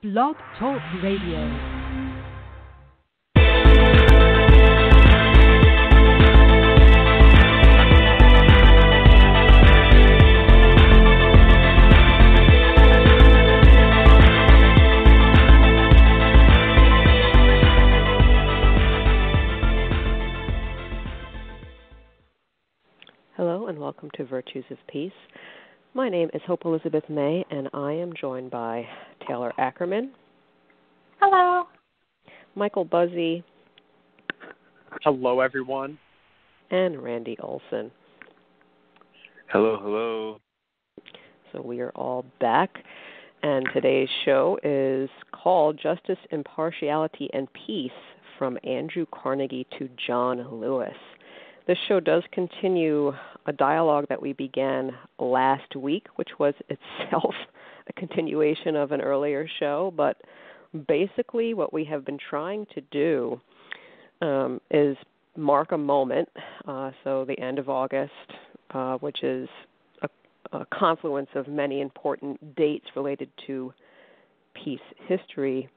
Blog Talk Radio. Hello and welcome to Virtues of Peace. My name is Hope Elizabeth May, and I am joined by Taylor Ackerman, Hello. Michael Buzzy, Hello, everyone. and Randy Olson. Hello, hello. So we are all back, and today's show is called Justice, Impartiality, and Peace from Andrew Carnegie to John Lewis. This show does continue a dialogue that we began last week, which was itself a continuation of an earlier show, but basically what we have been trying to do um, is mark a moment, uh, so the end of August, uh, which is a, a confluence of many important dates related to peace history.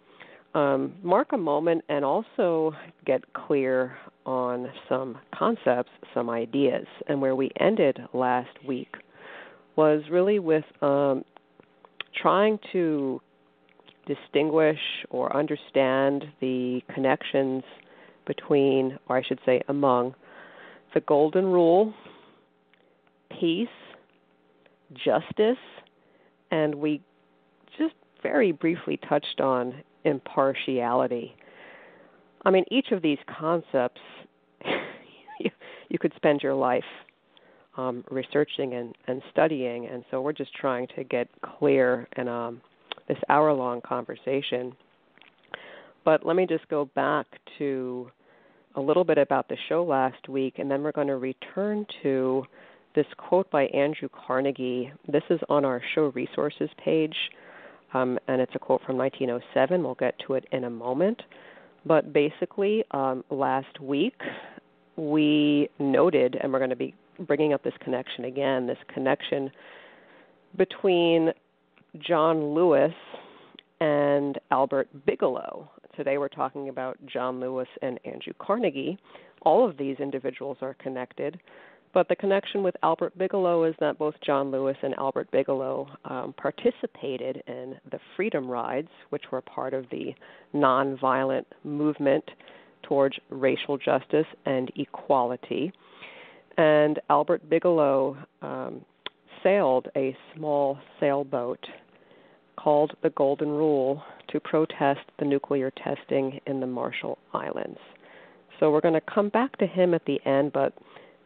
Um, mark a moment and also get clear on some concepts, some ideas. And where we ended last week was really with um, trying to distinguish or understand the connections between, or I should say, among the Golden Rule, peace, justice, and we just very briefly touched on impartiality. I mean, each of these concepts, you, you could spend your life um, researching and, and studying, and so we're just trying to get clear in um, this hour long conversation. But let me just go back to a little bit about the show last week, and then we're going to return to this quote by Andrew Carnegie. This is on our show resources page, um, and it's a quote from 1907. We'll get to it in a moment. But basically, um, last week we noted, and we're going to be bringing up this connection again this connection between John Lewis and Albert Bigelow. Today we're talking about John Lewis and Andrew Carnegie. All of these individuals are connected, but the connection with Albert Bigelow is that both John Lewis and Albert Bigelow um, participated in the Freedom Rides, which were part of the nonviolent movement towards racial justice and equality. And Albert Bigelow um, sailed a small sailboat called the Golden Rule to protest the nuclear testing in the Marshall Islands. So we're going to come back to him at the end, but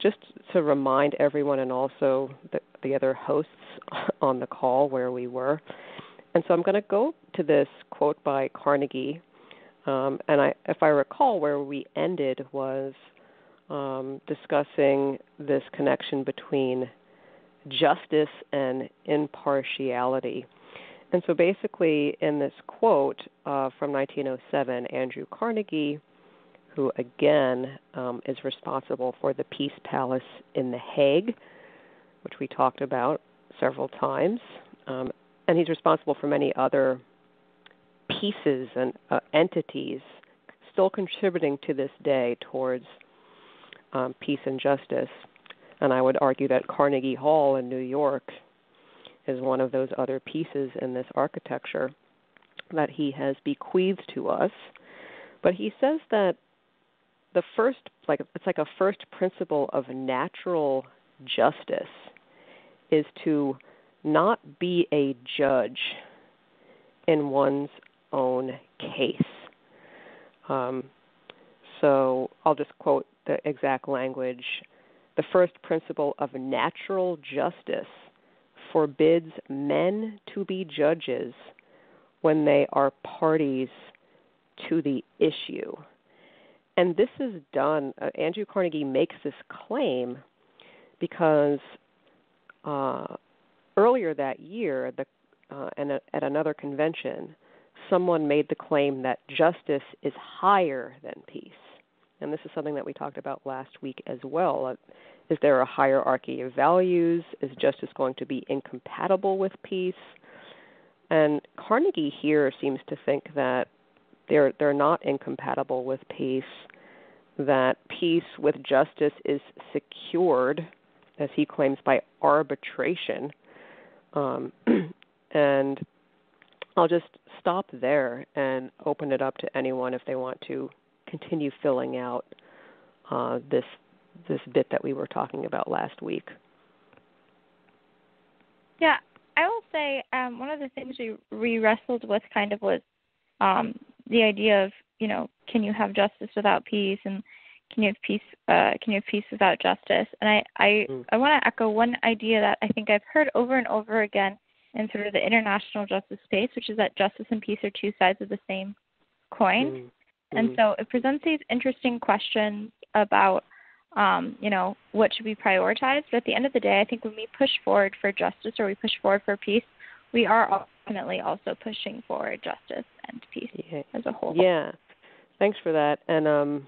just to remind everyone and also the, the other hosts on the call where we were. And so I'm going to go to this quote by Carnegie. Um, and I, if I recall, where we ended was um, discussing this connection between justice and impartiality. And so basically, in this quote uh, from 1907, Andrew Carnegie, who again um, is responsible for the Peace Palace in The Hague, which we talked about several times, um, and he's responsible for many other pieces and uh, entities still contributing to this day towards um, peace and justice. And I would argue that Carnegie Hall in New York is one of those other pieces in this architecture that he has bequeathed to us. But he says that the first like it's like a first principle of natural justice is to not be a judge in one's own case. Um, so I'll just quote the exact language. The first principle of natural justice forbids men to be judges when they are parties to the issue. And this is done, uh, Andrew Carnegie makes this claim because uh, earlier that year, the, uh, and at another convention, someone made the claim that justice is higher than peace. And this is something that we talked about last week as well. Uh, is there a hierarchy of values? Is justice going to be incompatible with peace? And Carnegie here seems to think that they're they're not incompatible with peace, that peace with justice is secured, as he claims, by arbitration. Um, and I'll just stop there and open it up to anyone if they want to continue filling out uh, this this bit that we were talking about last week. Yeah, I will say um, one of the things we we wrestled with kind of was um, the idea of you know can you have justice without peace and can you have peace uh, can you have peace without justice and I I, mm. I want to echo one idea that I think I've heard over and over again in sort of the international justice space, which is that justice and peace are two sides of the same coin. Mm-hmm. And so it presents these interesting questions about, um, you know, what should be prioritized. But at the end of the day, I think when we push forward for justice or we push forward for peace, we are ultimately also pushing for justice and peace yeah. as a whole. Yeah. Thanks for that. And um,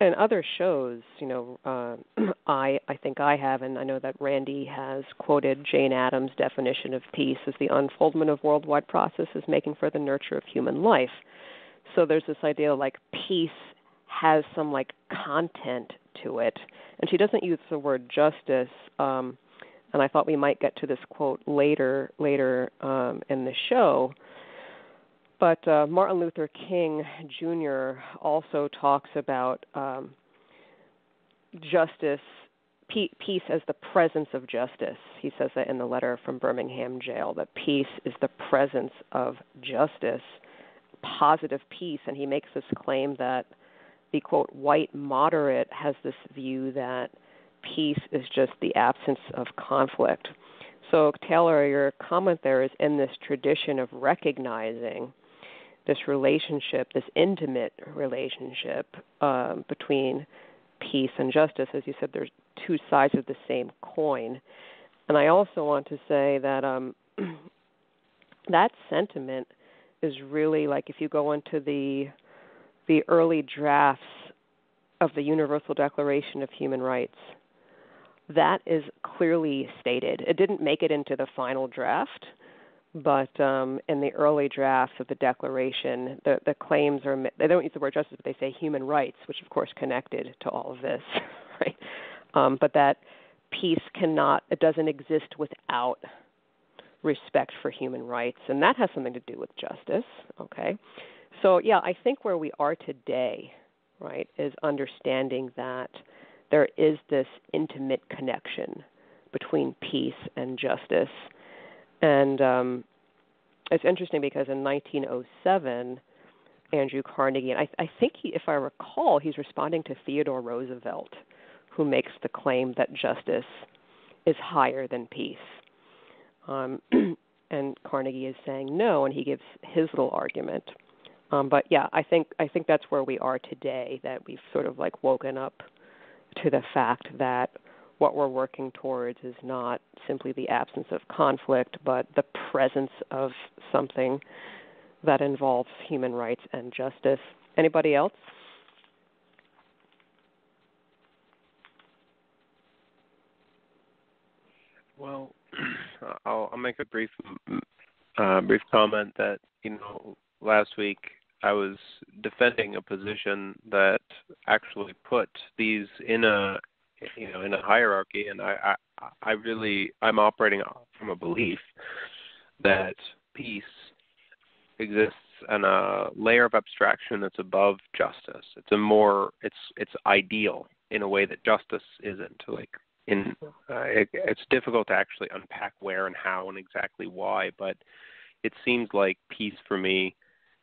and other shows, you know, uh, I I think I have, and I know that Randy has quoted Jane Addams' definition of peace as the unfoldment of worldwide processes making for the nurture of human life. So there's this idea like peace has some like content to it, and she doesn't use the word justice. Um, and I thought we might get to this quote later later um, in the show. But uh, Martin Luther King Jr. also talks about um, justice, peace as the presence of justice. He says that in the letter from Birmingham jail, that peace is the presence of justice, positive peace. And he makes this claim that the quote, white moderate has this view that peace is just the absence of conflict. So, Taylor, your comment there is in this tradition of recognizing this relationship, this intimate relationship um, between peace and justice. As you said, there's two sides of the same coin. And I also want to say that um, that sentiment is really like if you go into the the early drafts of the Universal Declaration of Human Rights, that is clearly stated. It didn't make it into the final draft, but um, in the early drafts of the Declaration, the, the claims are they don't use the word justice, but they say human rights, which of course connected to all of this, right? Um, but that peace cannot, it doesn't exist without respect for human rights, and that has something to do with justice. Okay, so yeah, I think where we are today, right, is understanding that there is this intimate connection between peace and justice and um, it's interesting because in 1907, Andrew Carnegie, and I, I think he, if I recall, he's responding to Theodore Roosevelt, who makes the claim that justice is higher than peace. Um, and Carnegie is saying no, and he gives his little argument. Um, but yeah, I think I think that's where we are today. That we've sort of like woken up to the fact that what we're working towards is not simply the absence of conflict, but the presence of something that involves human rights and justice. Anybody else? Well, I'll, I'll make a brief uh, brief comment that you know last week I was defending a position that actually put these in a you know in a hierarchy and i i i really i'm operating from a belief that peace exists in a layer of abstraction that's above justice. It's a more it's it's ideal in a way that justice isn't. Like in uh, it, it's difficult to actually unpack where and how and exactly why but it seems like peace for me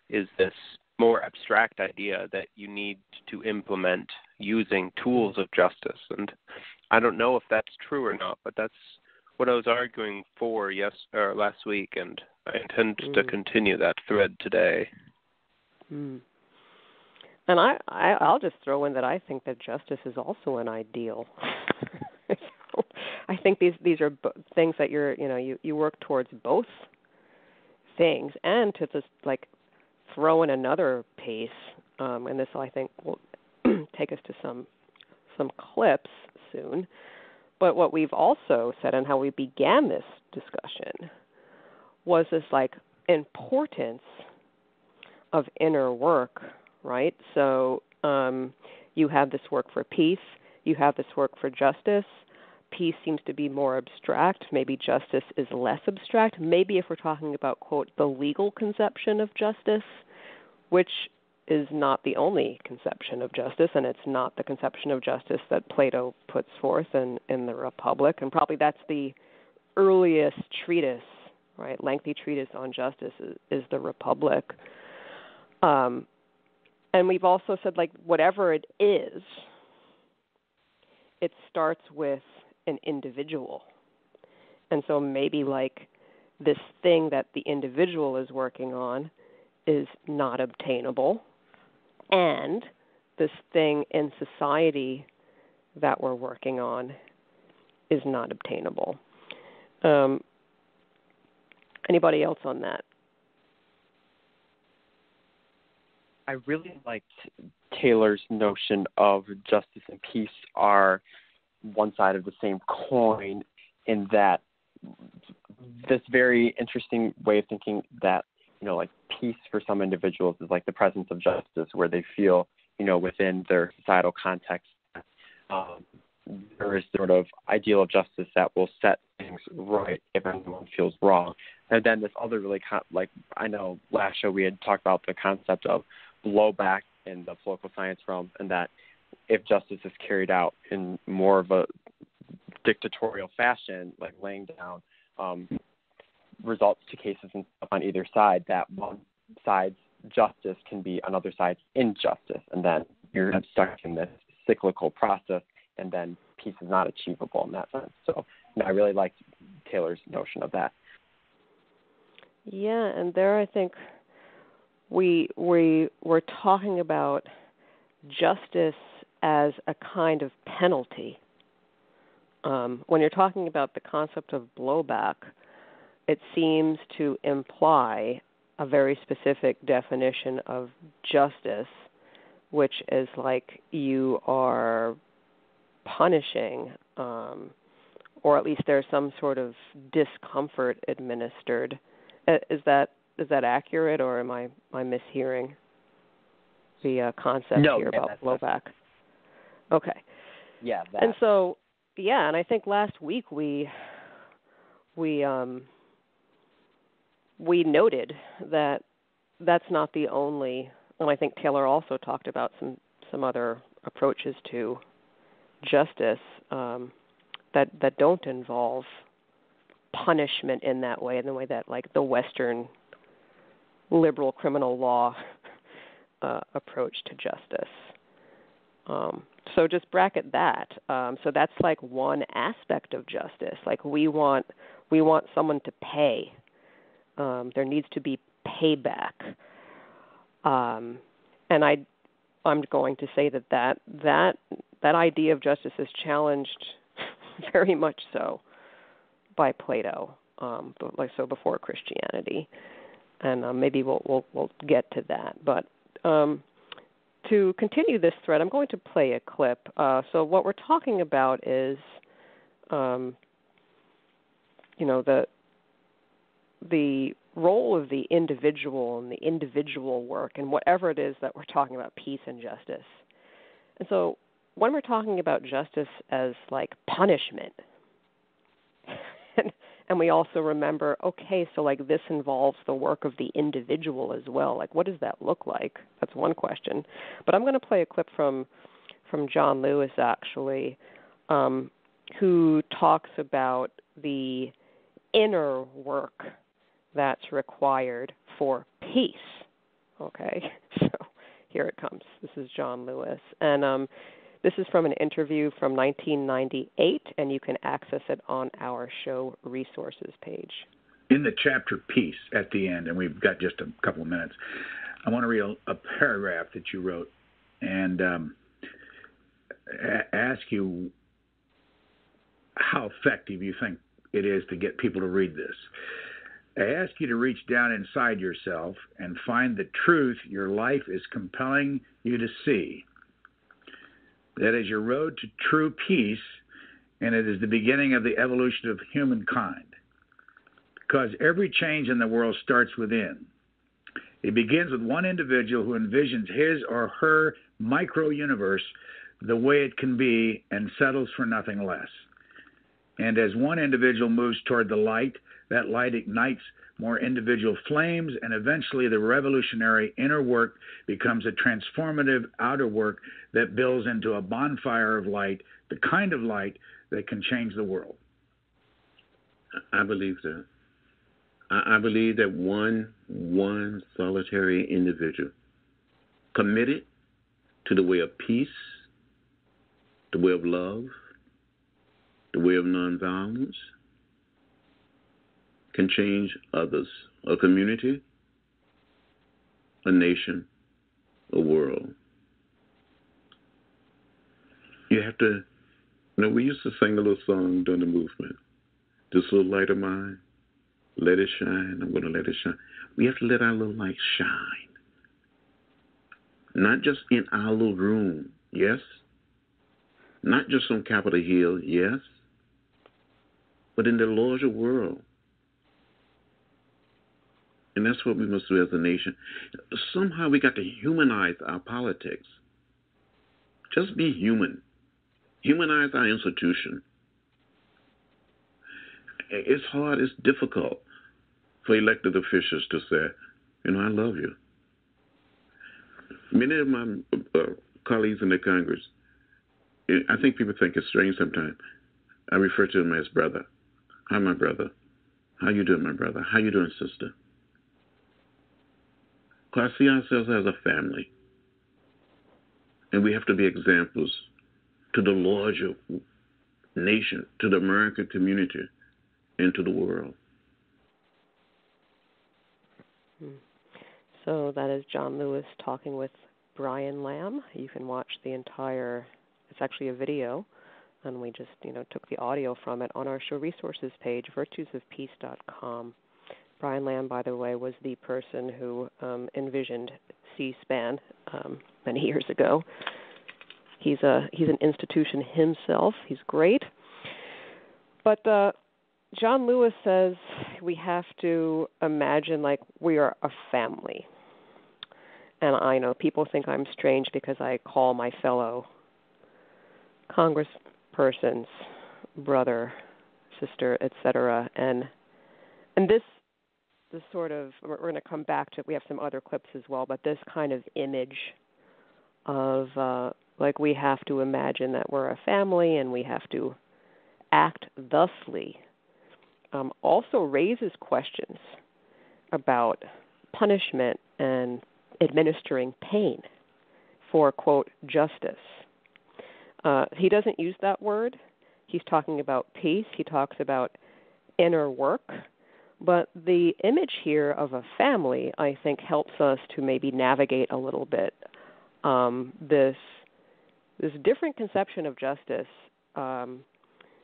is this more abstract idea that you need to implement using tools of justice. And I don't know if that's true or not, but that's what I was arguing for yes or last week, and I intend mm. to continue that thread today. Mm. And I, I, I'll just throw in that I think that justice is also an ideal. I think these these are b- things that you're you know you you work towards both things, and to just like throw in another piece, um, and this I think will take us to some some clips soon. But what we've also said and how we began this discussion was this like importance of inner work, right? So um, you have this work for peace, you have this work for justice. Peace seems to be more abstract. Maybe justice is less abstract. Maybe if we're talking about, quote, the legal conception of justice, which is not the only conception of justice, and it's not the conception of justice that Plato puts forth in, in the Republic. And probably that's the earliest treatise, right, lengthy treatise on justice is, is the Republic. Um, and we've also said, like, whatever it is, it starts with an individual. And so maybe, like, this thing that the individual is working on is not obtainable and this thing in society that we're working on is not obtainable. Um, anybody else on that? I really liked Taylor's notion of justice and peace are one side of the same coin, in that this very interesting way of thinking that you know, like peace for some individuals is like the presence of justice, where they feel, you know, within their societal context, um, there is sort of ideal of justice that will set things right if anyone feels wrong. And then this other really con- like I know last show we had talked about the concept of blowback in the political science realm, and that if justice is carried out in more of a dictatorial fashion, like laying down um, results to cases on either side that one side's justice can be another side's injustice, and then you're stuck in this cyclical process, and then peace is not achievable in that sense. So, you know, I really liked Taylor's notion of that. Yeah, and there I think we we we're talking about justice as a kind of penalty. Um, when you're talking about the concept of blowback, it seems to imply a very specific definition of justice, which is like you are punishing, um, or at least there's some sort of discomfort administered. Uh, is that is that accurate, or am I am I mishearing the uh, concept no, here yeah, about blowback? Okay. Yeah. That. And so, yeah, and I think last week we we um we noted that that's not the only and I think Taylor also talked about some some other approaches to justice um, that that don't involve punishment in that way, in the way that like the Western liberal criminal law uh, approach to justice. Um, so just bracket that. Um, so that's like one aspect of justice. Like we want we want someone to pay um, there needs to be payback. Um, and I, I'm going to say that that that that idea of justice is challenged very much so by Plato, um, like so before Christianity, and um, maybe we'll we'll we'll get to that. But um, to continue this thread, I'm going to play a clip. Uh, so what we're talking about is, um, you know, the the role of the individual and the individual work and whatever it is that we're talking about peace and justice. And so when we're talking about justice as like punishment, and, we also remember, okay, so like this involves the work of the individual as well. Like, what does that look like? That's one question. But I'm going to play a clip from from John Lewis actually, um, who talks about the inner work that's required for peace. Okay, so here it comes. This is John Lewis, and um, this is from an interview from 1998, and you can access it on our show resources page. In the chapter Peace at the end, and we've got just a couple of minutes, I want to read a, a paragraph that you wrote and um, a- ask you how effective you think it is to get people to read this. I ask you to reach down inside yourself and find the truth your life is compelling you to see. That is your road to true peace, and it is the beginning of the evolution of humankind. because every change in the world starts within. It begins with one individual who envisions his or her micro universe the way it can be and settles for nothing less. And as one individual moves toward the light, that light ignites more individual flames, and eventually the revolutionary inner work becomes a transformative outer work that builds into a bonfire of light, the kind of light that can change the world. I believe that. I believe that one one solitary individual committed to the way of peace, the way of love, the way of nonviolence can change others, a community, a nation, a world. You have to, you know, we used to sing a little song during the movement. This little light of mine, let it shine. I'm going to let it shine. We have to let our little light shine. Not just in our little room, yes. Not just on Capitol Hill, yes. But in the larger world. And that's what we must do as a nation. Somehow we got to humanize our politics. Just be human. Humanize our institution. It's hard, it's difficult for elected officials to say, you know, I love you. Many of my uh, colleagues in the Congress, I think people think it's strange sometimes. I refer to them as brother. Hi, my brother. How you doing, my brother? How you doing, sister? I see ourselves as a family. And we have to be examples to the larger nation, to the American community, and to the world. So that is John Lewis talking with Brian Lamb. You can watch the entire. It's actually a video, and we just you know took the audio from it on our show resources page, virtuesofpeace.com. Brian Lamb, by the way, was the person who um, envisioned C-SPAN um, many years ago. He's a he's an institution himself. He's great, but uh, John Lewis says we have to imagine like we are a family and I know people think I'm strange because I call my fellow congresspersons brother, sister, etc. And and this this sort of we're, going to come back to. We have some other clips as well, but this kind of image of uh, like we have to imagine that we're a family and we have to act thusly um, also raises questions about punishment and administering pain for, quote, justice. Uh, he doesn't use that word. He's talking about peace, he talks about inner work. But the image here of a family, I think, helps us to maybe navigate a little bit um, this this different conception of justice. Um,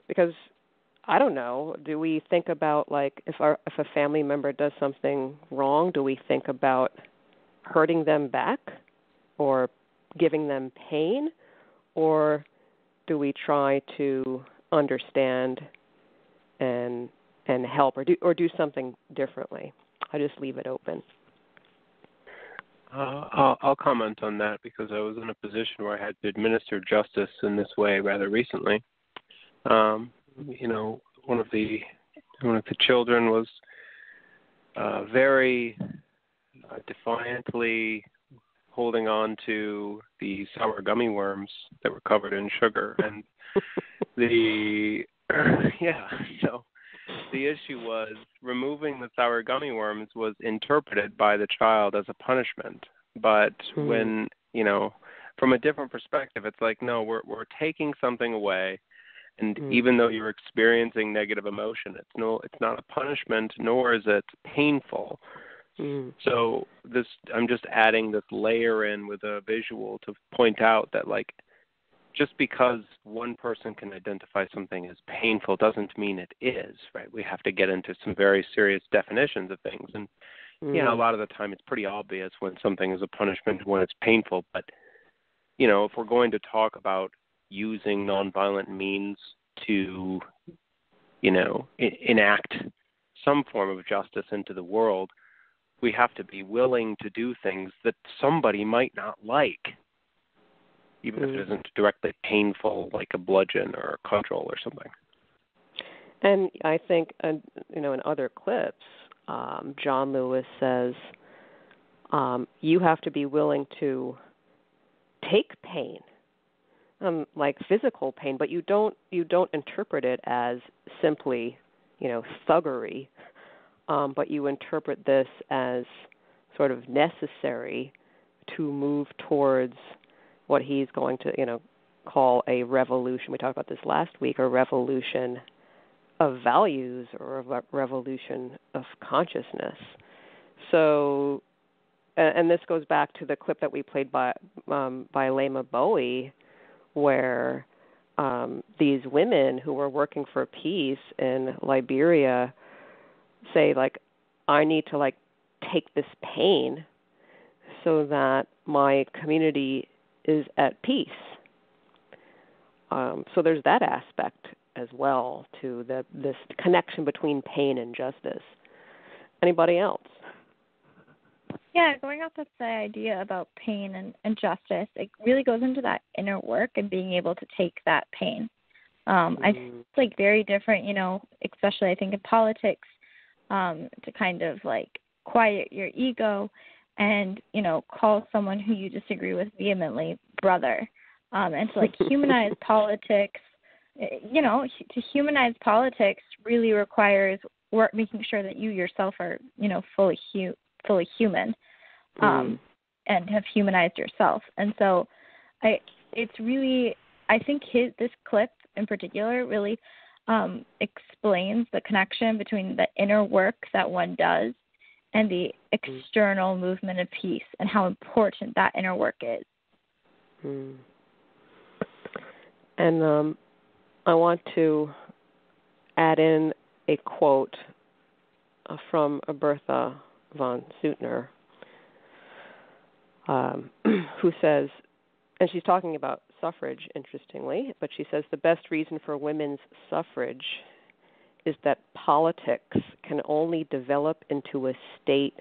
because I don't know, do we think about like if our if a family member does something wrong, do we think about hurting them back or giving them pain or do we try to understand and and help or do or do something differently i just leave it open uh, I'll, I'll comment on that because I was in a position where I had to administer justice in this way rather recently. Um, you know, one of the one of the children was uh, very uh, defiantly holding on to the sour gummy worms that were covered in sugar and the yeah so the issue was removing the sour gummy worms was interpreted by the child as a punishment but mm. when you know from a different perspective it's like no we're we're taking something away and mm. even though you're experiencing negative emotion it's no it's not a punishment nor is it painful Mm. So this, I'm just adding this layer in with a visual to point out that like, just because one person can identify something as painful doesn't mean it is, right? We have to get into some very serious definitions of things, and mm. you know, a lot of the time it's pretty obvious when something is a punishment when it's painful. But you know, if we're going to talk about using nonviolent means to, you know, I- enact some form of justice into the world, we have to be willing to do things that somebody might not like, even mm. if it mm. isn't directly painful, like a bludgeon or a cudgel or something. And I think, uh, you know, in other clips, um, John Lewis says um, you have to be willing to take pain, um, like physical pain, but you don't you don't interpret it as simply, you know, thuggery, um, but you interpret this as sort of necessary to move towards what he's going to, you know, call a revolution. We talked about this last week, a revolution of values or a revolution of consciousness. So, and this goes back to the clip that we played by um, by Leymah Gbowee, where um, these women who were working for peace in Liberia say like, I need to like take this pain so that my community is at peace. Um, so there's that aspect as well to the this connection between pain and justice. Anybody else? Yeah, going off of the idea about pain and, and justice, it really goes into that inner work and being able to take that pain. Um, mm-hmm. I think it's like very different, you know, especially I think in politics, um, to kind of like quiet your ego and, you know, call someone who you disagree with vehemently brother. Um, and to like humanize politics you know, to humanize politics really requires work, making sure that you yourself are, you know, fully hu- fully human, um, mm. and have humanized yourself. And so, I it's really I think his this clip in particular really um, explains the connection between the inner work that one does and the mm. external mm. movement of peace and how important that inner work is. Mm. And um, I want to add in a quote uh, from Bertha von Suttner, um, who says, and she's talking about suffrage, interestingly, but she says the best reason for women's suffrage is that politics can only develop into a state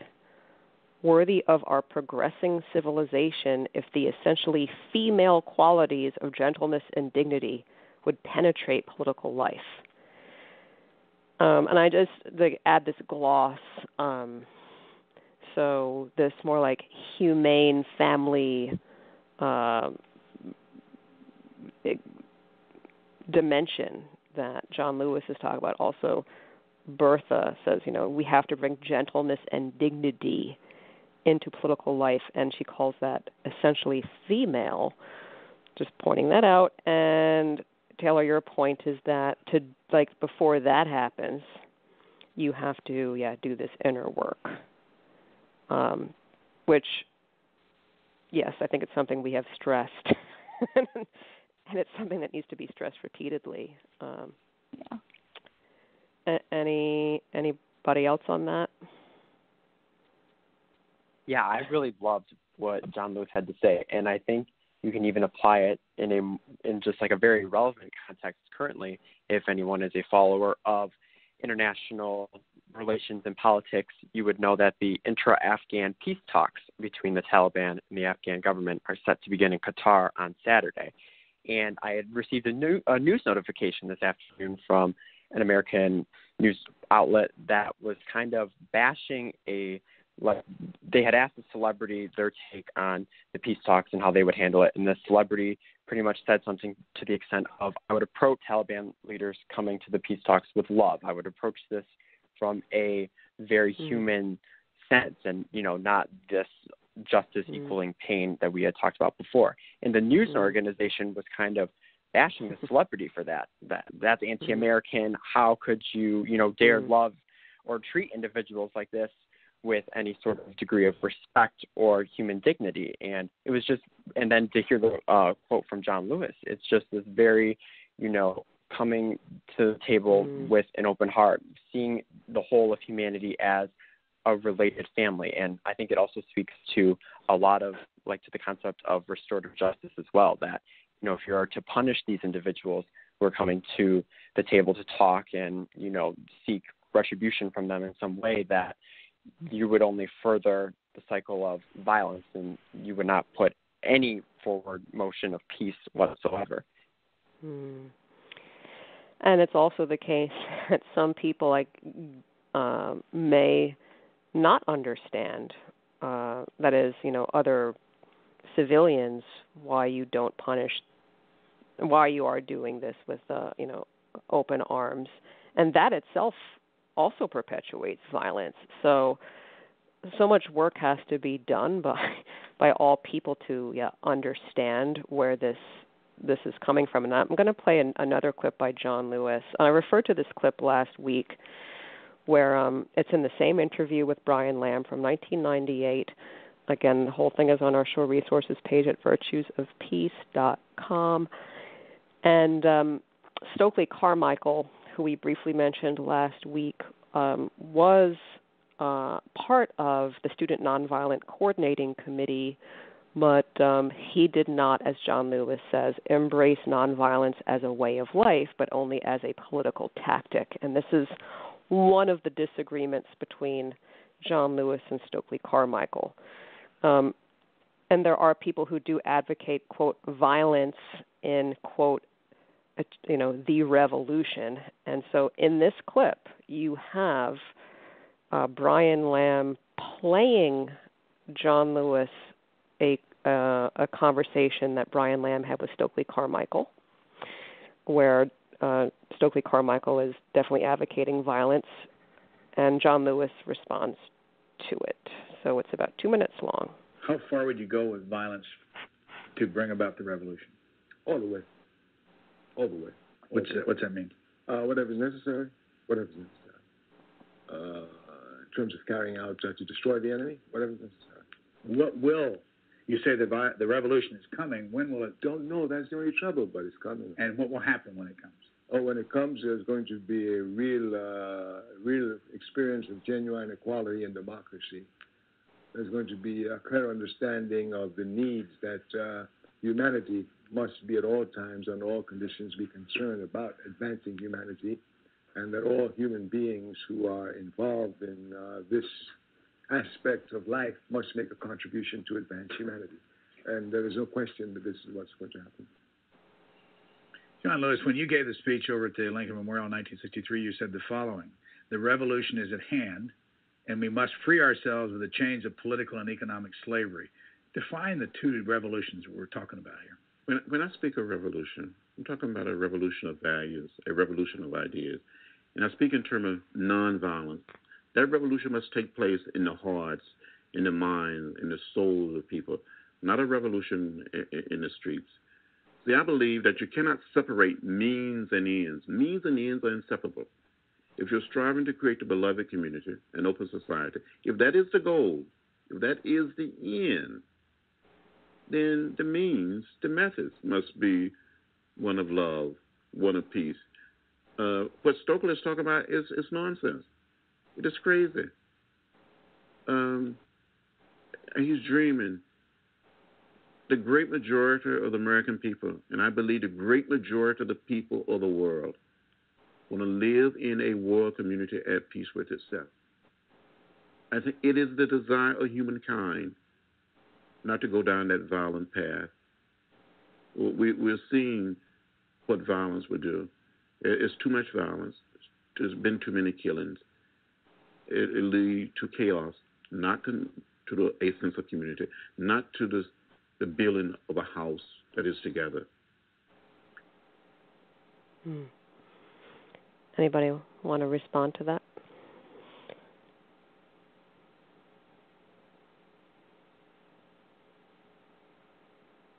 worthy of our progressing civilization if the essentially female qualities of gentleness and dignity would penetrate political life. Um, and I just add this gloss. Um, so this more like humane family uh, dimension that John Lewis is talking about. Also, Bertha says, you know, we have to bring gentleness and dignity into political life, and she calls that essentially female. Just pointing that out, and Taylor, your point is that to like before that happens, you have to yeah do this inner work, um, which yes, I think it's something we have stressed, and it's something that needs to be stressed repeatedly. Um, yeah. A- any anybody else on that? Yeah, I really loved what John Lewis had to say, and I think you can even apply it in a in just like a very relevant context currently if anyone is a follower of international relations and politics you would know that the intra-afghan peace talks between the taliban and the afghan government are set to begin in qatar on saturday and i had received a, new, a news notification this afternoon from an american news outlet that was kind of bashing a like they had asked the celebrity their take on the peace talks and how they would handle it, and the celebrity pretty much said something to the extent of, "I would approach Taliban leaders coming to the peace talks with love. I would approach this from a very mm. human sense, and you know, not this justice mm. equaling pain that we had talked about before." And the news mm. organization was kind of bashing the celebrity for that. That that's anti-American. How could you, you know, dare love or treat individuals like this? with any sort of degree of respect or human dignity. And it was just, and then to hear the uh, quote from John Lewis, it's just this very, you know, coming to the table mm. with an open heart, seeing the whole of humanity as a related family. And I think it also speaks to a lot of, like, to the concept of restorative justice as well, that, you know, if you are to punish these individuals who are coming to the table to talk and, you know, seek retribution from them in some way, that you would only further the cycle of violence and you would not put any forward motion of peace whatsoever. Hmm. And it's also the case that some people like uh, may not understand. Uh, that is, you know, other civilians why you don't punish, why you are doing this with, uh, you know, open arms, and that itself also perpetuates violence. So, so much work has to be done by by all people to yeah, understand where this this is coming from. And I'm going to play an, another clip by John Lewis. I referred to this clip last week, where um, it's in the same interview with Brian Lamb from 1998. Again, the whole thing is on our show resources page at virtuesofpeace.com. And um, Stokely Carmichael, who we briefly mentioned last week, um, was uh, part of the Student Nonviolent Coordinating Committee but um, he did not, as John Lewis says, embrace nonviolence as a way of life, but only as a political tactic. And this is one of the disagreements between John Lewis and Stokely Carmichael. Um, and there are people who do advocate, quote, violence in, quote, you know, the revolution. And so in this clip, you have uh, Brian Lamb playing John Lewis a uh, a conversation that Brian Lamb had with Stokely Carmichael, where uh, Stokely Carmichael is definitely advocating violence, and John Lewis responds to it. So it's about two minutes long. How far would you go with violence to bring about the revolution? All the way. All the way. All what's the that, what's that mean? Uh, whatever is necessary. Whatever is necessary. Uh, in terms of carrying out uh, to destroy the enemy, whatever is necessary. What will you say the the revolution is coming? When will it? Don't know. That's the only trouble, but it's coming. And what will happen when it comes? Oh, when it comes, there's going to be a real, uh, real experience of genuine equality and democracy. There's going to be a clear understanding of the needs that uh, humanity must be at all times, under all conditions, be concerned about advancing humanity, and that all human beings who are involved in uh, this aspect of life must make a contribution to advance humanity. And there is no question that this is what's going to happen. John Lewis, when you gave the speech over at the Lincoln Memorial in 1963, you said the following The revolution is at hand, and we must free ourselves of the chains of political and economic slavery. Define the two revolutions we're talking about here. When, when I speak of revolution, I'm talking about a revolution of values, a revolution of ideas. And I speak in terms of nonviolence. That revolution must take place in the hearts, in the minds, in the souls of people, not a revolution in, in the streets. See, I believe that you cannot separate means and ends. Means and ends are inseparable. If you're striving to create a beloved community, an open society, if that is the goal, if that is the end, then the means, the methods must be one of love, one of peace. Uh, what Stokely is talking about is, is nonsense. It is crazy. Um, he's dreaming. The great majority of the American people, and I believe the great majority of the people of the world, want to live in a world community at peace with itself. I think it is the desire of humankind not to go down that violent path. We, we're seeing what violence would do. It's too much violence. There's been too many killings. It, it lead to chaos, not to, to the, a sense of community, not to the, the building of a house that is together. Hmm. Anybody want to respond to that?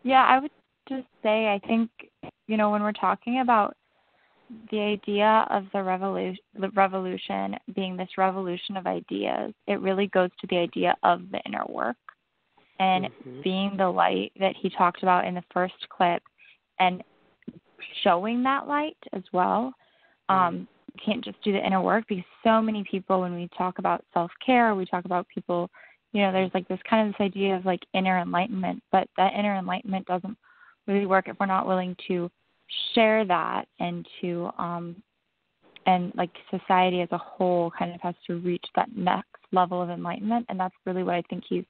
Yeah, I would just say I think you know when we're talking about the idea of the revolution, the revolution being this revolution of ideas, it really goes to the idea of the inner work and Mhm. being the light that he talked about in the first clip and showing that light as well. Um, you can't just do the inner work because so many people, when we talk about self care, we talk about people, you know, there's like this kind of this idea of like inner enlightenment, but that inner enlightenment doesn't really work if we're not willing to share that and to um and like society as a whole kind of has to reach that next level of enlightenment and that's really what I think he's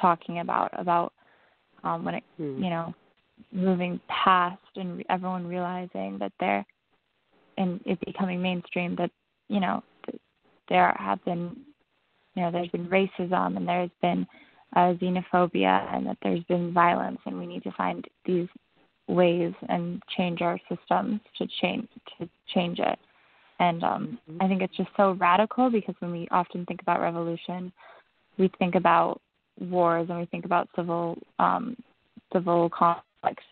talking about about um when it mm. you know moving past and everyone realizing that they're and it becoming mainstream that you know there have been you know there's been racism and there's been uh, xenophobia and that there's been violence and we need to find these ways and change our systems to change to change it and um mm-hmm. i think it's just so radical because when we often think about revolution we think about wars and we think about civil um civil conflicts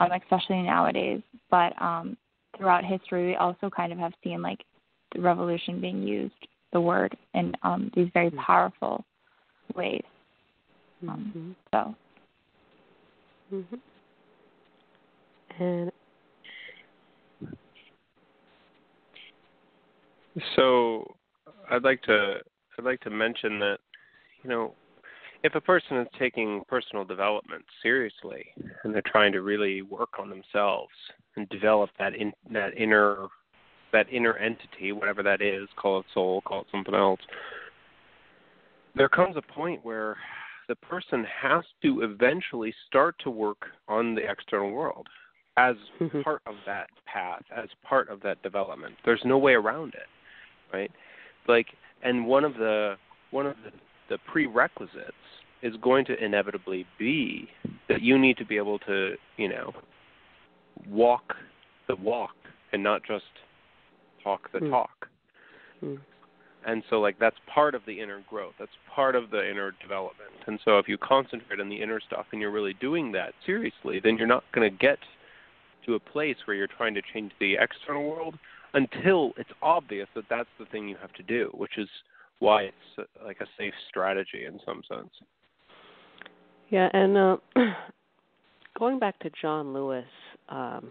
um especially nowadays but um throughout history we also kind of have seen like the revolution being used the word in um these very mm-hmm. powerful ways mm-hmm. so mm-hmm. and So I'd like to I'd like to mention that you know if a person is taking personal development seriously and they're trying to really work on themselves and develop that in that inner that inner entity, whatever that is, call it soul, call it something else, there comes a point where the person has to eventually start to work on the external world as Mm-hmm. part of that path, as part of that development. There's no way around it right? Like, and one of the one of the, the prerequisites is going to inevitably be that you need to be able to, you know, walk the walk and not just talk the Mm. talk. Mm. And so, like, that's part of the inner growth. That's part of the inner development. And so, if you concentrate on the inner stuff and you're really doing that seriously, then you're not going to get to a place where you're trying to change the external world until it's obvious that that's the thing you have to do, which is why it's uh, like a safe strategy in some sense. Yeah, and uh, going back to John Lewis, um,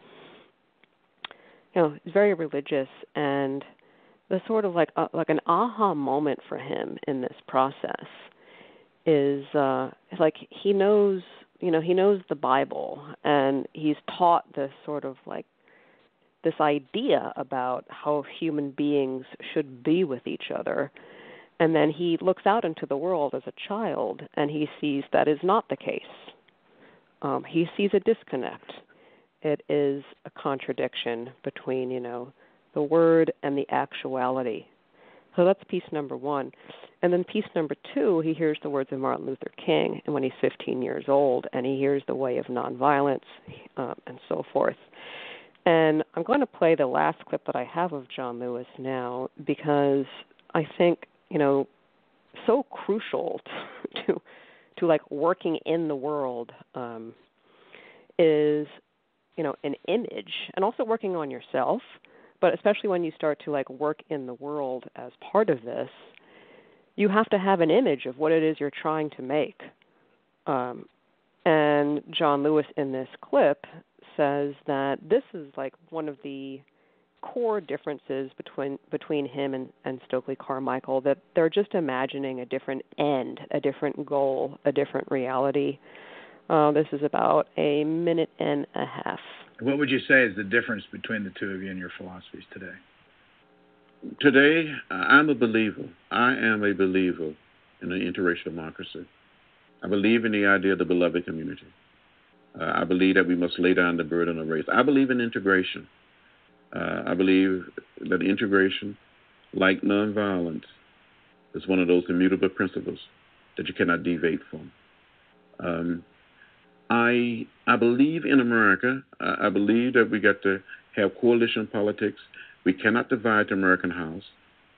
you know, he's very religious, and the sort of like uh, like an aha moment for him in this process is uh, like he knows, you know, he knows the Bible, and he's taught this sort of like this idea about how human beings should be with each other. And then he looks out into the world as a child and he sees that is not the case. Um, he sees a disconnect. It is a contradiction between, you know, the word and the actuality. So that's piece number one. And then piece number two, he hears the words of Martin Luther King, and when he's 15 years old, and he hears the way of nonviolence um, and so forth. And I'm going to play the last clip that I have of John Lewis now because I think, you know, so crucial to to, like working in the world um, is, you know, an image and also working on yourself, but especially when you start to like work in the world as part of this, you have to have an image of what it is you're trying to make. Um, and John Lewis in this clip says that this is like one of the core differences between between him and, and Stokely Carmichael that they're just imagining a different end, a different goal, a different reality. Uh, this is about a minute and a half. What would you say is the difference between the two of you and your philosophies today? Today, I'm a believer. I am a believer in an interracial democracy. I believe in the idea of the beloved community. Uh, I believe that we must lay down the burden of race. I believe in integration. Uh, I believe that integration, like nonviolence, is one of those immutable principles that you cannot deviate from. Um, I I believe in America. I, I believe that we got to have coalition politics. We cannot divide the American house.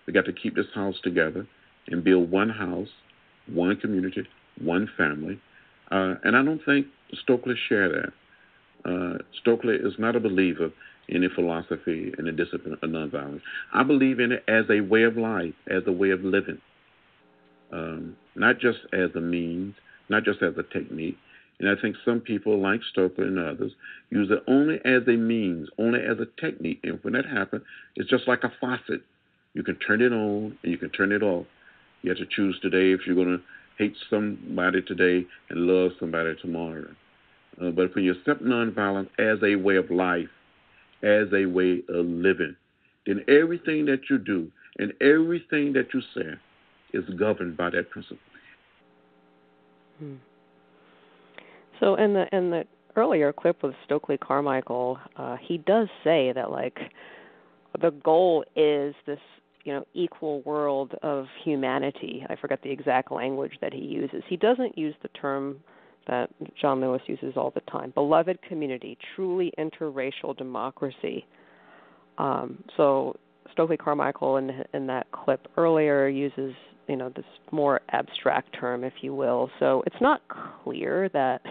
We got to keep this house together and build one house, one community, one family. Uh, and I don't think Stokely share that. Uh, Stokely is not a believer in the philosophy and the discipline of nonviolence. I believe in it as a way of life, as a way of living, um, not just as a means, not just as a technique. And I think some people, like Stokely and others, use it only as a means, only as a technique. And when that happens, it's just like a faucet. You can turn it on and you can turn it off. You have to choose today if you're going to hate somebody today and love somebody tomorrow. Uh, but when you accept nonviolence as a way of life, as a way of living, then everything that you do and everything that you say is governed by that principle. Hmm. So in the in the earlier clip with Stokely Carmichael, uh, he does say that like the goal is this you know equal world of humanity. I forget the exact language that he uses. He doesn't use the term that John Lewis uses all the time. Beloved community, truly interracial democracy. Um, so Stokely Carmichael in in that clip earlier uses you know this more abstract term, if you will. So it's not clear that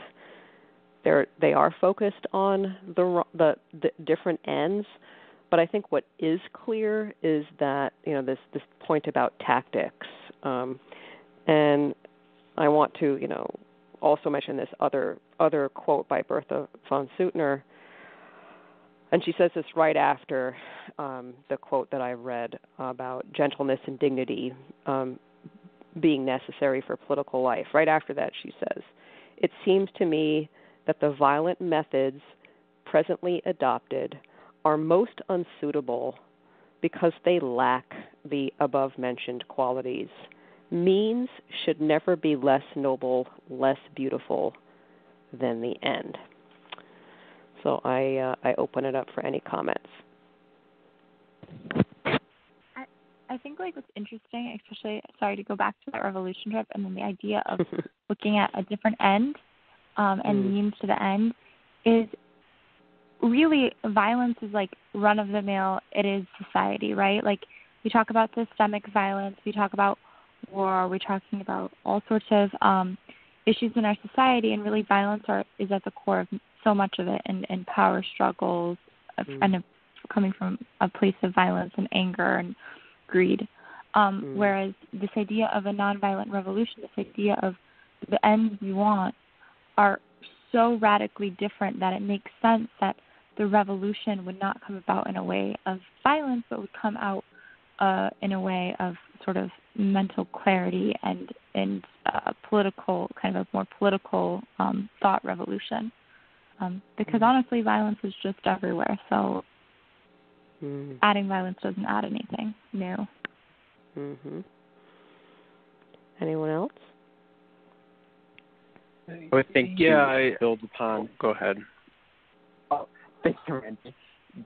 they're they are focused on the the, the different ends. But I think what is clear is that you know this this point about tactics, um, and I want to you know also mention this other other quote by Bertha von Suttner, and she says this right after um, the quote that I read about gentleness and dignity um, being necessary for political life. Right after that, she says, "It seems to me that the violent methods presently adopted are most unsuitable because they lack the above mentioned qualities." Means should never be less noble, less beautiful than the end. So I uh, I open it up for any comments. I I think like what's interesting, especially sorry to go back to that revolution trip, and then the idea of looking at a different end um, and mm. means to the end is really violence is like run of the mill. It is society, right? Like we talk about systemic violence, we talk about war? Are we talking about all sorts of um, issues in our society? And really, violence are, is at the core of so much of it, and, and power struggles, mm. and coming from a place of violence and anger and greed. Um, mm. Whereas this idea of a nonviolent revolution, this idea of the ends we want, are so radically different that it makes sense that the revolution would not come about in a way of violence, but would come out uh, in a way of sort of mental clarity and and uh, political kind of a more political um, thought revolution. Um, because mm-hmm. honestly, violence is just everywhere. So mm. adding violence doesn't add anything new. Mhm. Anyone else? I would think yeah, I build upon. Go ahead. Oh, thank you, Randy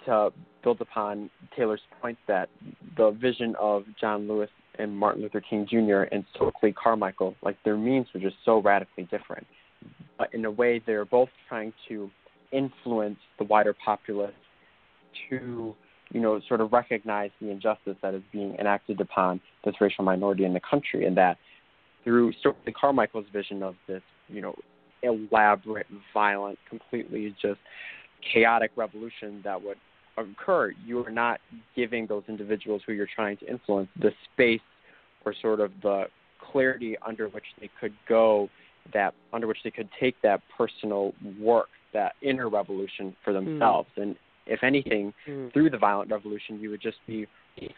to build upon Taylor's point that the vision of John Lewis and Martin Luther King Jr. and Stokely Carmichael, like their means were just so radically different. But in a way, they're both trying to influence the wider populace to, you know, sort of recognize the injustice that is being enacted upon this racial minority in the country, and that through Stokely Carmichael's vision of this, you know, elaborate, violent, completely just chaotic revolution that would occur, you are not giving those individuals who you're trying to influence the space or sort of the clarity under which they could go that under which they could take that personal work, that inner revolution for hmm. themselves. Mm. And if anything, mm. through the violent revolution, you would just be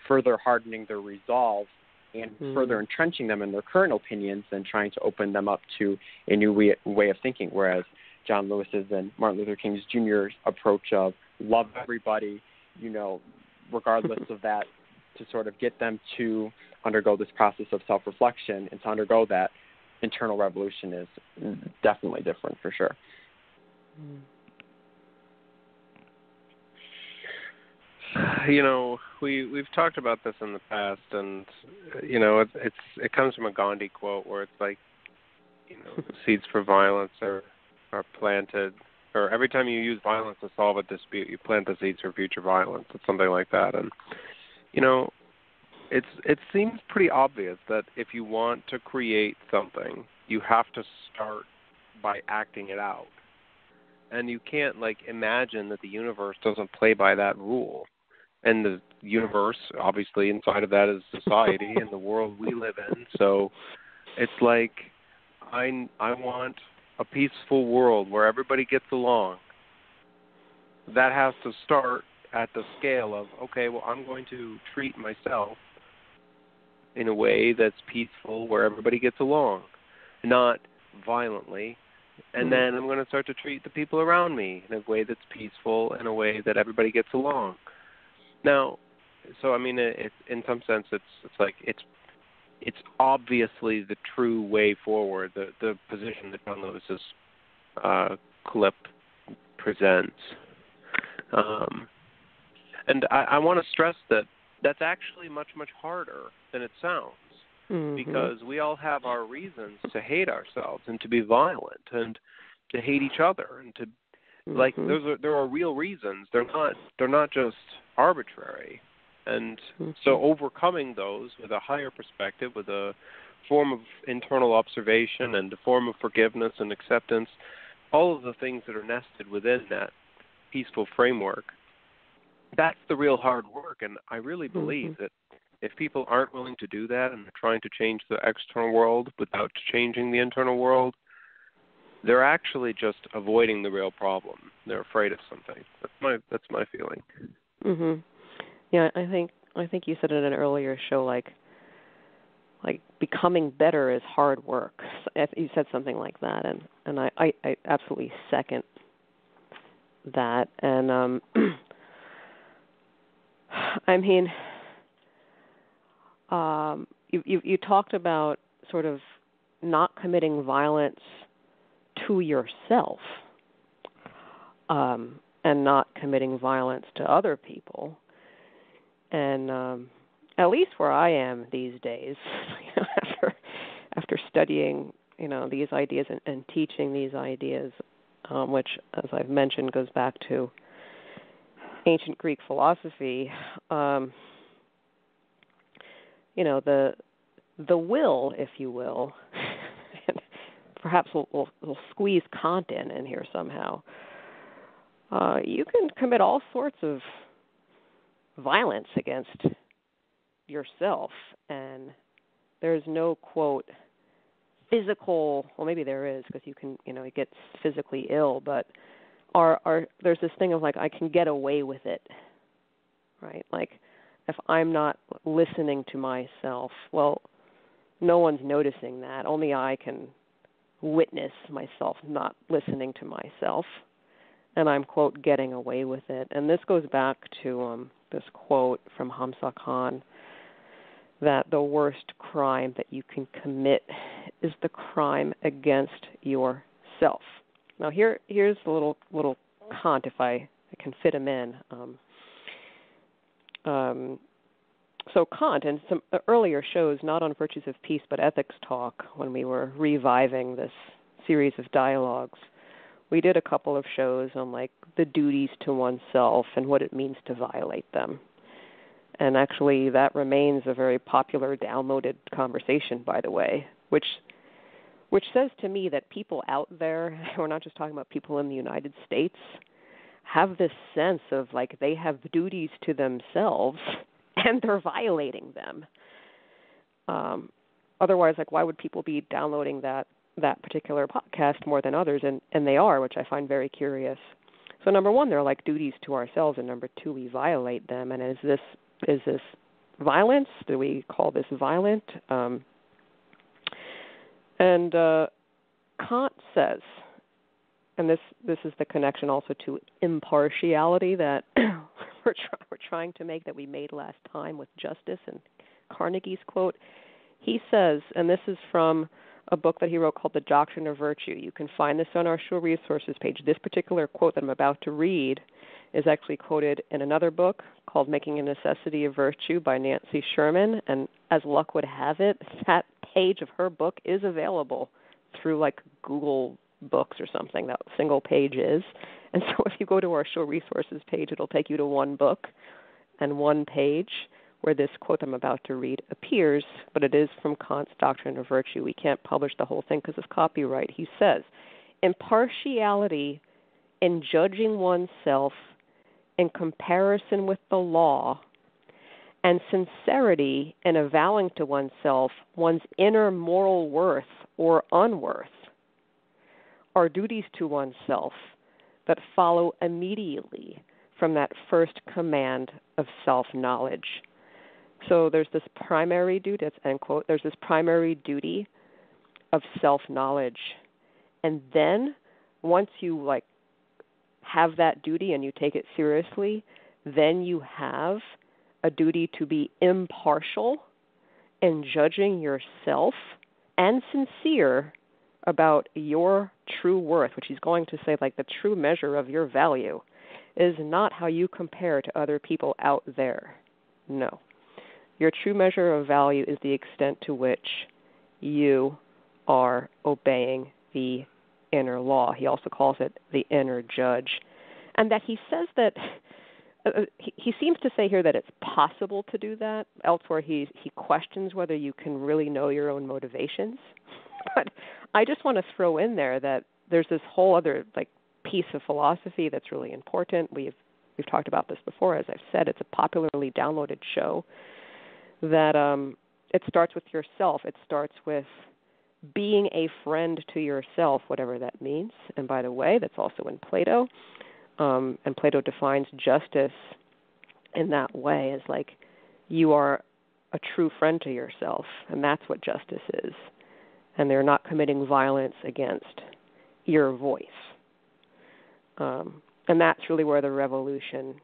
further hardening their resolve and mm. further entrenching them in their current opinions than trying to open them up to a new way, way of thinking. Whereas John Lewis's and Martin Luther King's Jr.'s approach of love everybody, you know, regardless of that, to sort of get them to undergo this process of self reflection and to undergo that internal revolution is definitely different for sure. You know, we we've talked about this in the past, and you know, it, it's it comes from a Gandhi quote where it's like, you know, seeds for violence are are planted, or every time you use violence to solve a dispute, you plant the seeds for future violence. It's something like that, and you know, it's it seems pretty obvious that if you want to create something, you have to start by acting it out. And you can't like imagine that the universe doesn't play by that rule. And the universe, obviously, inside of that is society and the world we live in. So it's like I I want a peaceful world where everybody gets along, that has to start at the scale of okay, well, I'm going to treat myself in a way that's peaceful where everybody gets along, not violently. And mm-hmm. then I'm going to start to treat the people around me in a way that's peaceful, in a way that everybody gets along. Now, so I mean, it, it, in some sense, it's it's like it's it's obviously the true way forward. The the position that John Lewis's uh, clip presents, um, and I, I want to stress that that's actually much much harder than it sounds. Mm-hmm. Because we all have our reasons to hate ourselves and to be violent and to hate each other and to like Mhm. those are there are real reasons they're not they're not just arbitrary and so Mhm. overcoming those with a higher perspective with a form of internal observation and a form of forgiveness and acceptance all of the things that are nested within that peaceful framework that's the real hard work and i really believe Mhm. that if people aren't willing to do that and are trying to change the external world without changing the internal world they're actually just avoiding the real problem. They're afraid of something. That's my that's my feeling. Mhm. Yeah, I think I think you said in an earlier show like like becoming better is hard work. You said something like that and and I I, I absolutely second that and um I mean um you you you talked about sort of not committing violence to yourself um, and not committing violence to other people. And um, at least where I am these days, you know, after after studying, you know, these ideas and, and teaching these ideas, um, which, as I've mentioned, goes back to ancient Greek philosophy. Um, you know, the the will, if you will, perhaps we'll, we'll, we'll squeeze Kant in in here somehow. Uh, you can commit all sorts of violence against yourself, and there's no quote physical. Well, maybe there is because you can, you know, get physically ill, but are are there's this thing of like I can get away with it, right? Like if I'm not listening to myself, well, no one's noticing that. Only I can witness myself not listening to myself and i'm quote getting away with it and this goes back to um this quote from hamza khan that the worst crime that you can commit is the crime against yourself now here here's a little little kant if i, I can fit him in um um so Kant and some earlier shows, not on virtues of peace but ethics talk, when we were reviving this series of dialogues, we did a couple of shows on like the duties to oneself and what it means to violate them. And actually, that remains a very popular downloaded conversation, by the way, which which says to me that people out there, we're not just talking about people in the United States, have this sense of like they have duties to themselves and they're violating them. Um, otherwise, like why would people be downloading that that particular podcast more than others? And and they are, which I find very curious. So number one, they're like duties to ourselves, and number two, we violate them. And is this is this violence? Do we call this violent? Um, and uh, Kant says, and this this is the connection also to impartiality that we're, try, we're trying to make that we made last time with justice and Carnegie's quote. He says, and this is from a book that he wrote called The Doctrine of Virtue. You can find this on our show resources page. This particular quote that I'm about to read is actually quoted in another book called Making a Necessity of Virtue by Nancy Sherman. And as luck would have it, that page of her book is available through like Google Books or something. That single page is. And so if you go to our show resources page, it'll take you to one book and one page where this quote I'm about to read appears, but it is from Kant's Doctrine of Virtue. We can't publish the whole thing because of copyright. He says, impartiality in judging oneself in comparison with the law and sincerity in avowing to oneself one's inner moral worth or unworth are duties to oneself that follow immediately from that first command of self knowledge. So there's this primary duty, that's end quote, there's this primary duty of self knowledge. And then once you like have that duty and you take it seriously, then you have a duty to be impartial in judging yourself and sincere about your true worth, which he's going to say like the true measure of your value, is not how you compare to other people out there. No. Your true measure of value is the extent to which you are obeying the inner law. He also calls it the inner judge. And that he says that uh, uh, he, he seems to say here that it's possible to do that. Elsewhere, he he questions whether you can really know your own motivations. But I just want to throw in there that there's this whole other like piece of philosophy that's really important. We've we've talked about this before. As I've said, it's a popularly downloaded show. That um, it starts with yourself. It starts with being a friend to yourself, whatever that means. And by the way, that's also in Plato. Um, and Plato defines justice in that way as like you are a true friend to yourself, and that's what justice is. And they're not committing violence against your voice. Um, and that's really where the revolution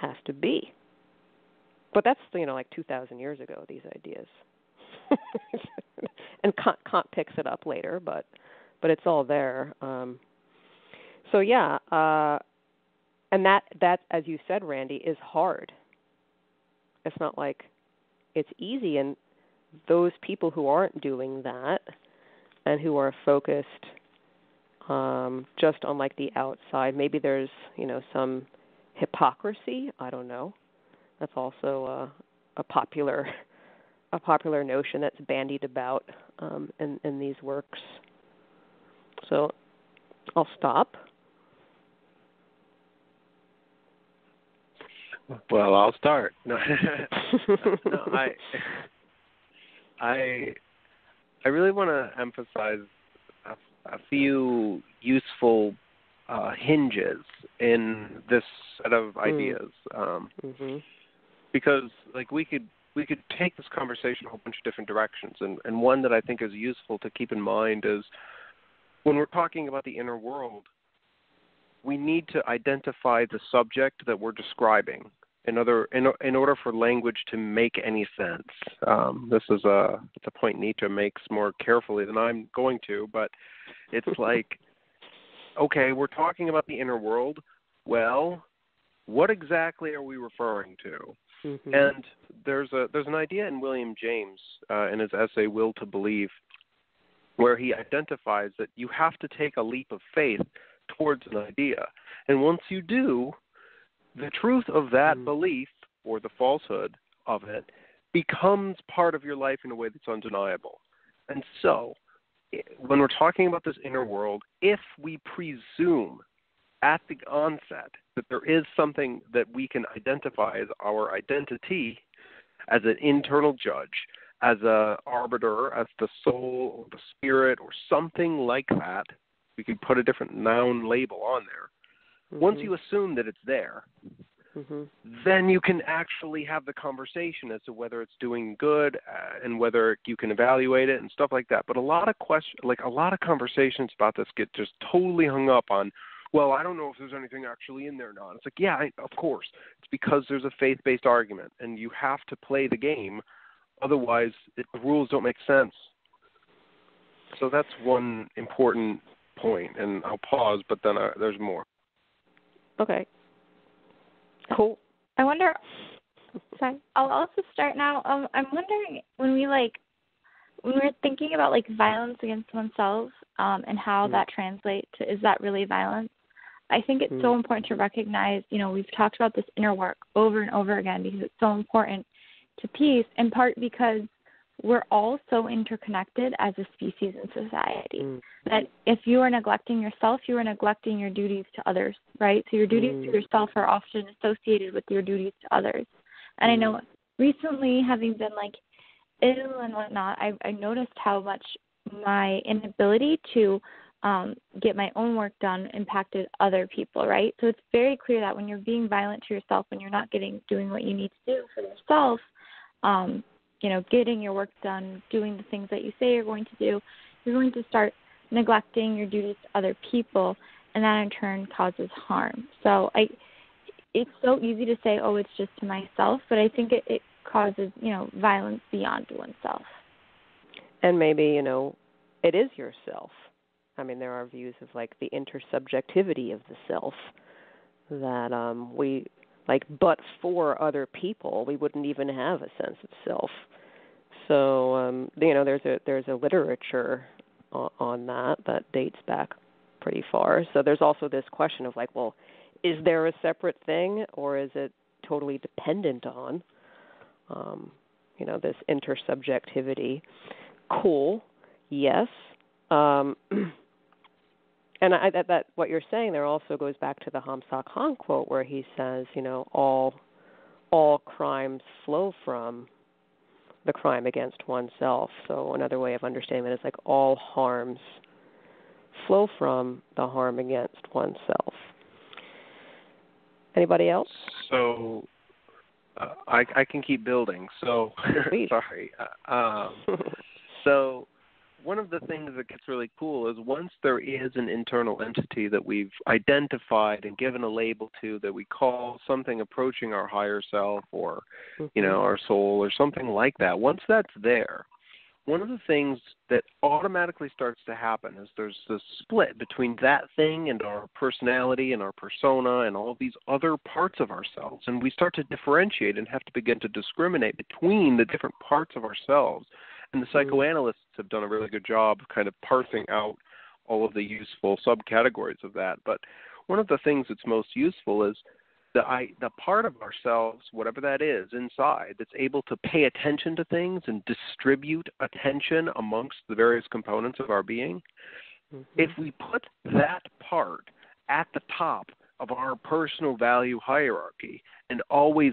has to be. But that's you know like 2,000 years ago. These ideas. and Kant, Kant picks it up later, but but it's all there. Um, so yeah, uh, and that that as you said, Randy, is hard. It's not like it's easy, and those people who aren't doing that and who are focused um, just on like the outside, maybe there's you know some hypocrisy. I don't know. That's also a, a popular a popular notion that's bandied about um, in, in these works. So I'll stop. Well, I'll start. No, no I, I, I really want to emphasize a, a few useful uh, hinges in this set of hmm. ideas, um, mm-hmm. because like we could we could take this conversation a whole bunch of different directions, and, and one that I think is useful to keep in mind is when we're talking about the inner world, we need to identify the subject that we're describing in other in, in order for language to make any sense. Um, this is a it's a point Nietzsche makes more carefully than I'm going to, but it's like, okay, we're talking about the inner world. Well, what exactly are we referring to? Mm-hmm. And there's a there's an idea in William James uh, in his essay Will to Believe, where he identifies that you have to take a leap of faith towards an idea, and once you do, the truth of that mm-hmm. belief or the falsehood of it becomes part of your life in a way that's undeniable. And so, when we're talking about this inner world, if we presume at the onset that there is something that we can identify as our identity as an internal judge, as a arbiter, as the soul or the spirit or something like that. We could put a different noun label on there. Mm-hmm. Once you assume that it's there, mm-hmm. then you can actually have the conversation as to whether it's doing good uh, and whether you can evaluate it and stuff like that. But a lot of question, like a lot of conversations about this, get just totally hung up on well, I don't know if there's anything actually in there or not. It's like, yeah, I, of course. It's because there's a faith based argument, and you have to play the game. Otherwise, it, the rules don't make sense. So that's one important point, and I'll pause, but then uh, there's more. Okay. Cool. I wonder. Sorry, I'll also start now. Um, I'm wondering when we like when we're thinking about like violence against oneself um, and how mm. that translates to is that really violence? I think it's mm. so important to recognize, you know, we've talked about this inner work over and over again because it's so important to peace, in part because we're all so interconnected as a species and society mm. that if you are neglecting yourself, you are neglecting your duties to others, right? So your duties mm. to yourself are often associated with your duties to others. And mm. I know mm. recently, having been like ill and whatnot, I, I noticed how much my inability to um, get my own work done impacted other people, right? So it's very clear that when you're being violent to yourself, when you're not getting doing what you need to do for yourself, um, you know, getting your work done, doing the things that you say you're going to do, you're going to start neglecting your duties to other people, and that in turn causes harm. So I, it's so easy to say, oh, it's just to myself, but I think it, it causes, you know, violence beyond oneself. And maybe, you know, it is yourself. I mean, there are views of like the intersubjectivity of the self that um we like but for other people we wouldn't even have a sense of self. So um you know there's a there's a literature on, on that that dates back pretty far. So there's also this question of like, well, is there a separate thing or is it totally dependent on um, you know this intersubjectivity? Cool, yes. Um, and I, that, that what you're saying there also goes back to the Hamza Khan quote where he says, you know, all all crimes flow from the crime against oneself. So another way of understanding it is like all harms flow from the harm against oneself. Anybody else? So uh, I I can keep building. So sorry. Uh, um, so one of the things that gets really cool is once there is an internal entity that we've identified and given a label to that we call something approaching our higher self or you know Mm-hmm. our soul or something like that once that's there one of the things that automatically starts to happen is there's this split between that thing and our personality and our persona and all these other parts of ourselves and we start to differentiate and have to begin to discriminate between the different parts of ourselves and the mm-hmm. psychoanalysts have done a really good job kind of parsing out all of the useful subcategories of that. But one of the things that's most useful is the I the part of ourselves, whatever that is inside, that's able to pay attention to things and distribute attention amongst the various components of our being. Mm-hmm. If we put that part at the top of our personal value hierarchy and always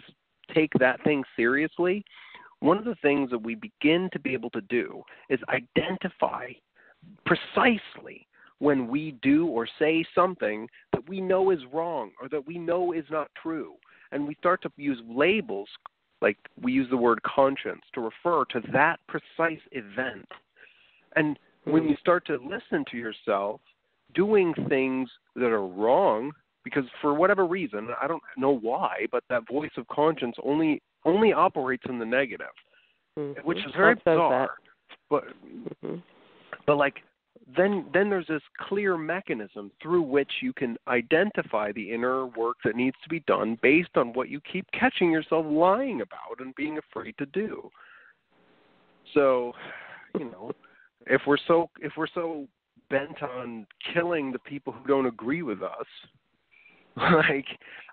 take that thing seriously, one of the things that we begin to be able to do is identify precisely when we do or say something that we know is wrong or that we know is not true. And we start to use labels, like we use the word conscience, to refer to that precise event. And when you start to listen to yourself doing things that are wrong, because for whatever reason, I don't know why, but that voice of conscience only only operates in the negative, Mhm. which is very bizarre. that. But Mhm. but like then then there's this clear mechanism through which you can identify the inner work that needs to be done based on what you keep catching yourself lying about and being afraid to do so you know if we're so if we're so bent on killing the people who don't agree with us like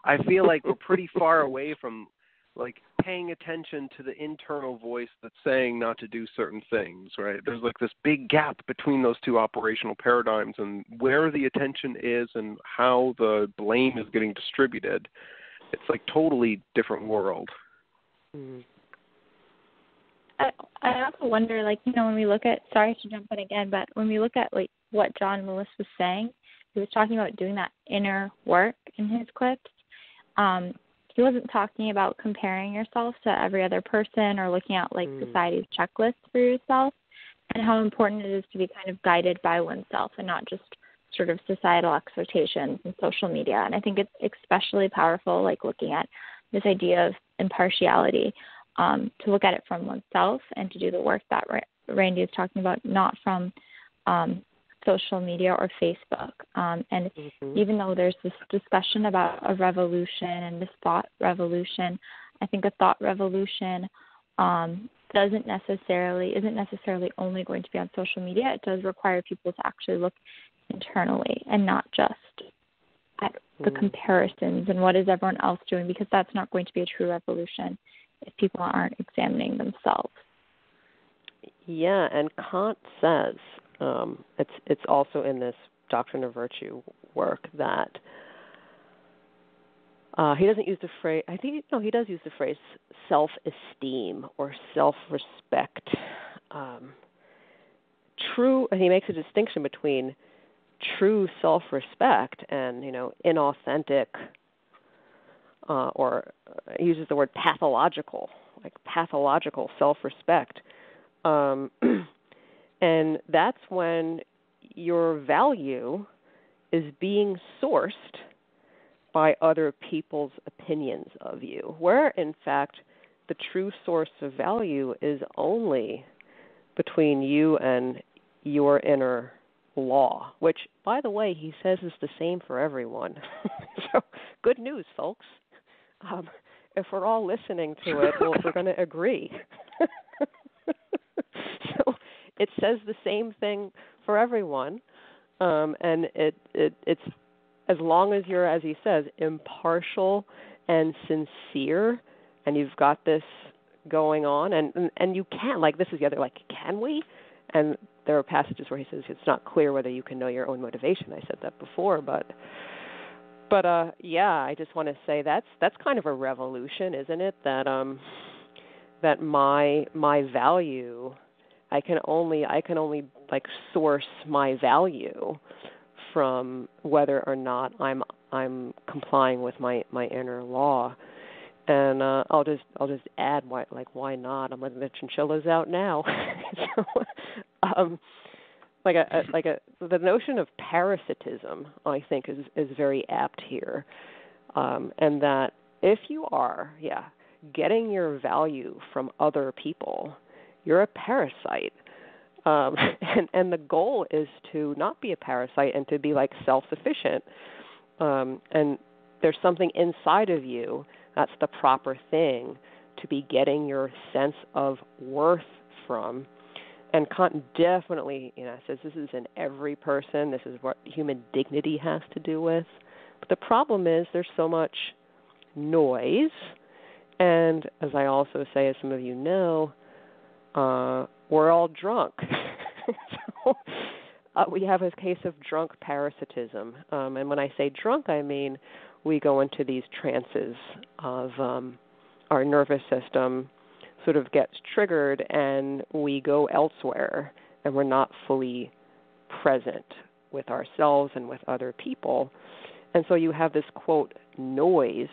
i feel like we're pretty far away from like paying attention to the internal voice that's saying not to do certain things, right? There's like this big gap between those two operational paradigms and where the attention is and how the blame is getting distributed. It's like totally different world. Mhm. I I also wonder, like, you know, when we look at sorry to jump in again, but when we look at like what John Lewis was saying, he was talking about doing that inner work in his clips. Um, he wasn't talking about comparing yourself to every other person or looking at like Mm. society's checklist for yourself and how important it is to be kind of guided by oneself and not just sort of societal expectations and social media. And I think it's especially powerful, like looking at this idea of impartiality, um, to look at it from oneself and to do the work that Ra- Randy is talking about, not from um, social media or Facebook. Um, and Mhm. even though there's this discussion about a revolution and this thought revolution, I think a thought revolution um, doesn't necessarily isn't necessarily only going to be on social media. It does require people to actually look internally and not just at the Mm. comparisons and what is everyone else doing because that's not going to be a true revolution if people aren't examining themselves. Yeah, and Kant says um, it's it's also in this Doctrine of Virtue work that uh, he doesn't use the phrase. I think no, he does use the phrase self-esteem or self-respect. Um, true, and he makes a distinction between true self-respect and you know inauthentic, uh, or uh, he uses the word pathological, like pathological self-respect. Um, and that's when your value is being sourced by other people's opinions of you, where in fact the true source of value is only between you and your inner law, which, by the way, he says is the same for everyone. so, good news, folks. Um, if we're all listening to it, well, we're going to agree. it says the same thing for everyone, um, and it, it it's as long as you're, as he says, impartial and sincere, and you've got this going on, and and, and you can like this is the other like can we? And there are passages where he says it's not clear whether you can know your own motivation. I said that before, but but uh yeah, I just want to say that's that's kind of a revolution, isn't it? That um that my my value I can only I can only like source my value from whether or not I'm I'm complying with my my inner law. And uh, I'll just I'll just add why like why not? I'm letting the chinchillas out now. so, um, like a, a like a the notion of parasitism I think is is very apt here, um, and that if you are yeah getting your value from other people, you're a parasite um, and and the goal is to not be a parasite and to be like self-sufficient. Um, and there's something inside of you that's the proper thing to be getting your sense of worth from. And Kant definitely, you know, says this is in every person. This is what human dignity has to do with. But the problem is there's so much noise, and as I also say, as some of you know, uh, we're all drunk. so, uh, we have a case of drunk parasitism. Um, and when I say drunk, I mean we go into these trances of um, our nervous system sort of gets triggered and we go elsewhere and we're not fully present with ourselves and with other people. And so you have this quote noise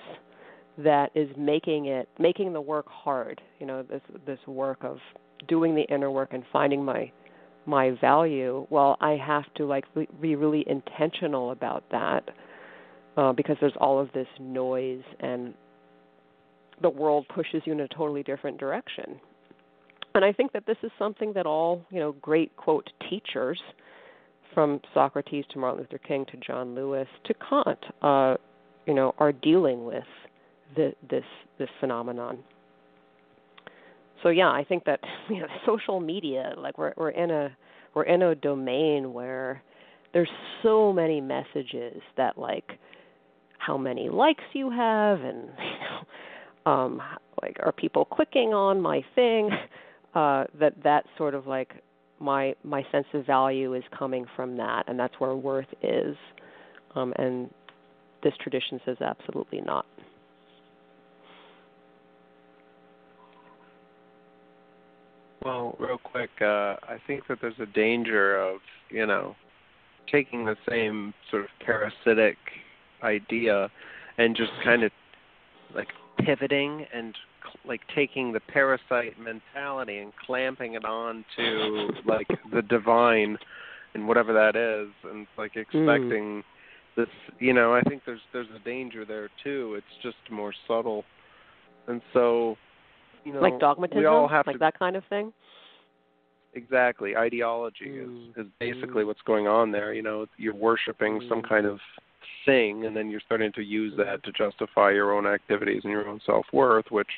that is making it making the work hard. You know, this this work of doing the inner work and finding my my value, well, I have to like be really intentional about that uh, because there's all of this noise and the world pushes you in a totally different direction. And I think that this is something that all you know great quote teachers, from Socrates to Martin Luther King to John Lewis to Kant, uh, you know, are dealing with the, this this phenomenon so yeah, I think that you know social media, like we're we're in a we're in a domain where there's so many messages that like how many likes you have and you know um like are people clicking on my thing? Uh that that sort of like my my sense of value is coming from that and that's where worth is. Um and this tradition says absolutely not Well, real quick, uh, I think that there's a danger of, you know, taking the same sort of parasitic idea and just kind of like pivoting and like taking the parasite mentality and clamping it on to like the divine and whatever that is and like hmm. expecting mm. this you know i think there's there's a danger there too it's just more subtle and so you know, like dogmatism, we all have like to, that kind of thing. Exactly, ideology mm. is is basically mm. what's going on there. You know, you're worshiping mm. some kind of thing, and then you're starting to use that to justify your own activities and your own self worth, which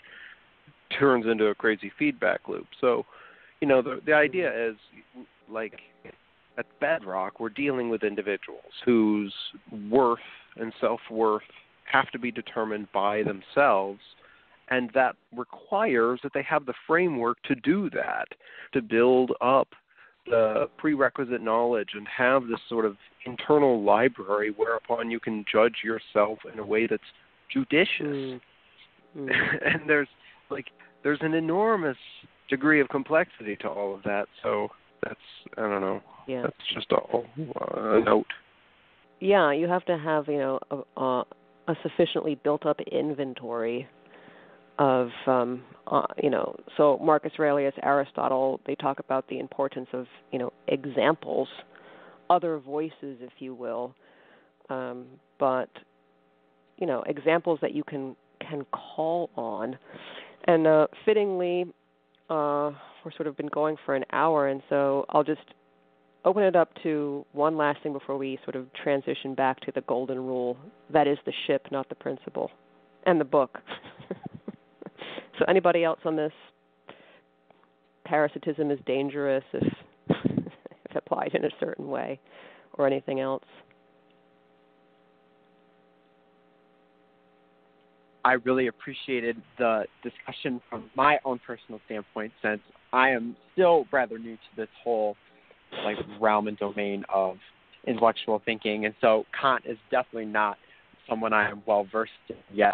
turns into a crazy feedback loop. So, you know, the the idea is like at bedrock, we're dealing with individuals whose worth and self worth have to be determined by themselves and that requires that they have the framework to do that, to build up the prerequisite knowledge and have this sort of internal library whereupon you can judge yourself in a way that's judicious. Mm. Mm. and there's like there's an enormous degree of complexity to all of that. So that's I don't know. Yeah. That's just a, a note. Yeah, you have to have you know a, a, a sufficiently built up inventory of um, uh, you know so Marcus Aurelius, Aristotle, they talk about the importance of you know examples, other voices, if you will, um, but you know examples that you can can call on. And uh, fittingly, uh, we're sort of been going for an hour, and so I'll just open it up to one last thing before we sort of transition back to the golden rule. That is the ship, not the principle, and the book. so, anybody else on this? Parasitism is dangerous if, if applied in a certain way, or anything else. I really appreciated the discussion from my own personal standpoint, since I am still rather new to this whole like realm and domain of intellectual thinking, and so Kant is definitely not someone I am well versed in yet.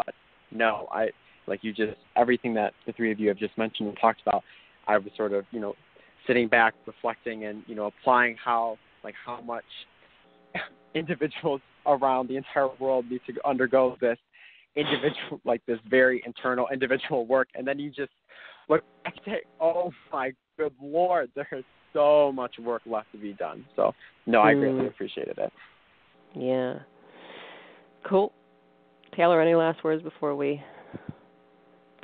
No, I like you just everything that the three of you have just mentioned and talked about. I was sort of you know sitting back, reflecting, and you know applying how like how much individuals around the entire world need to undergo this individual like this very internal individual work and then you just look back and say oh my good lord there is so much work left to be done so no i greatly Mm. appreciated it Yeah. Cool. Taylor, any last words before we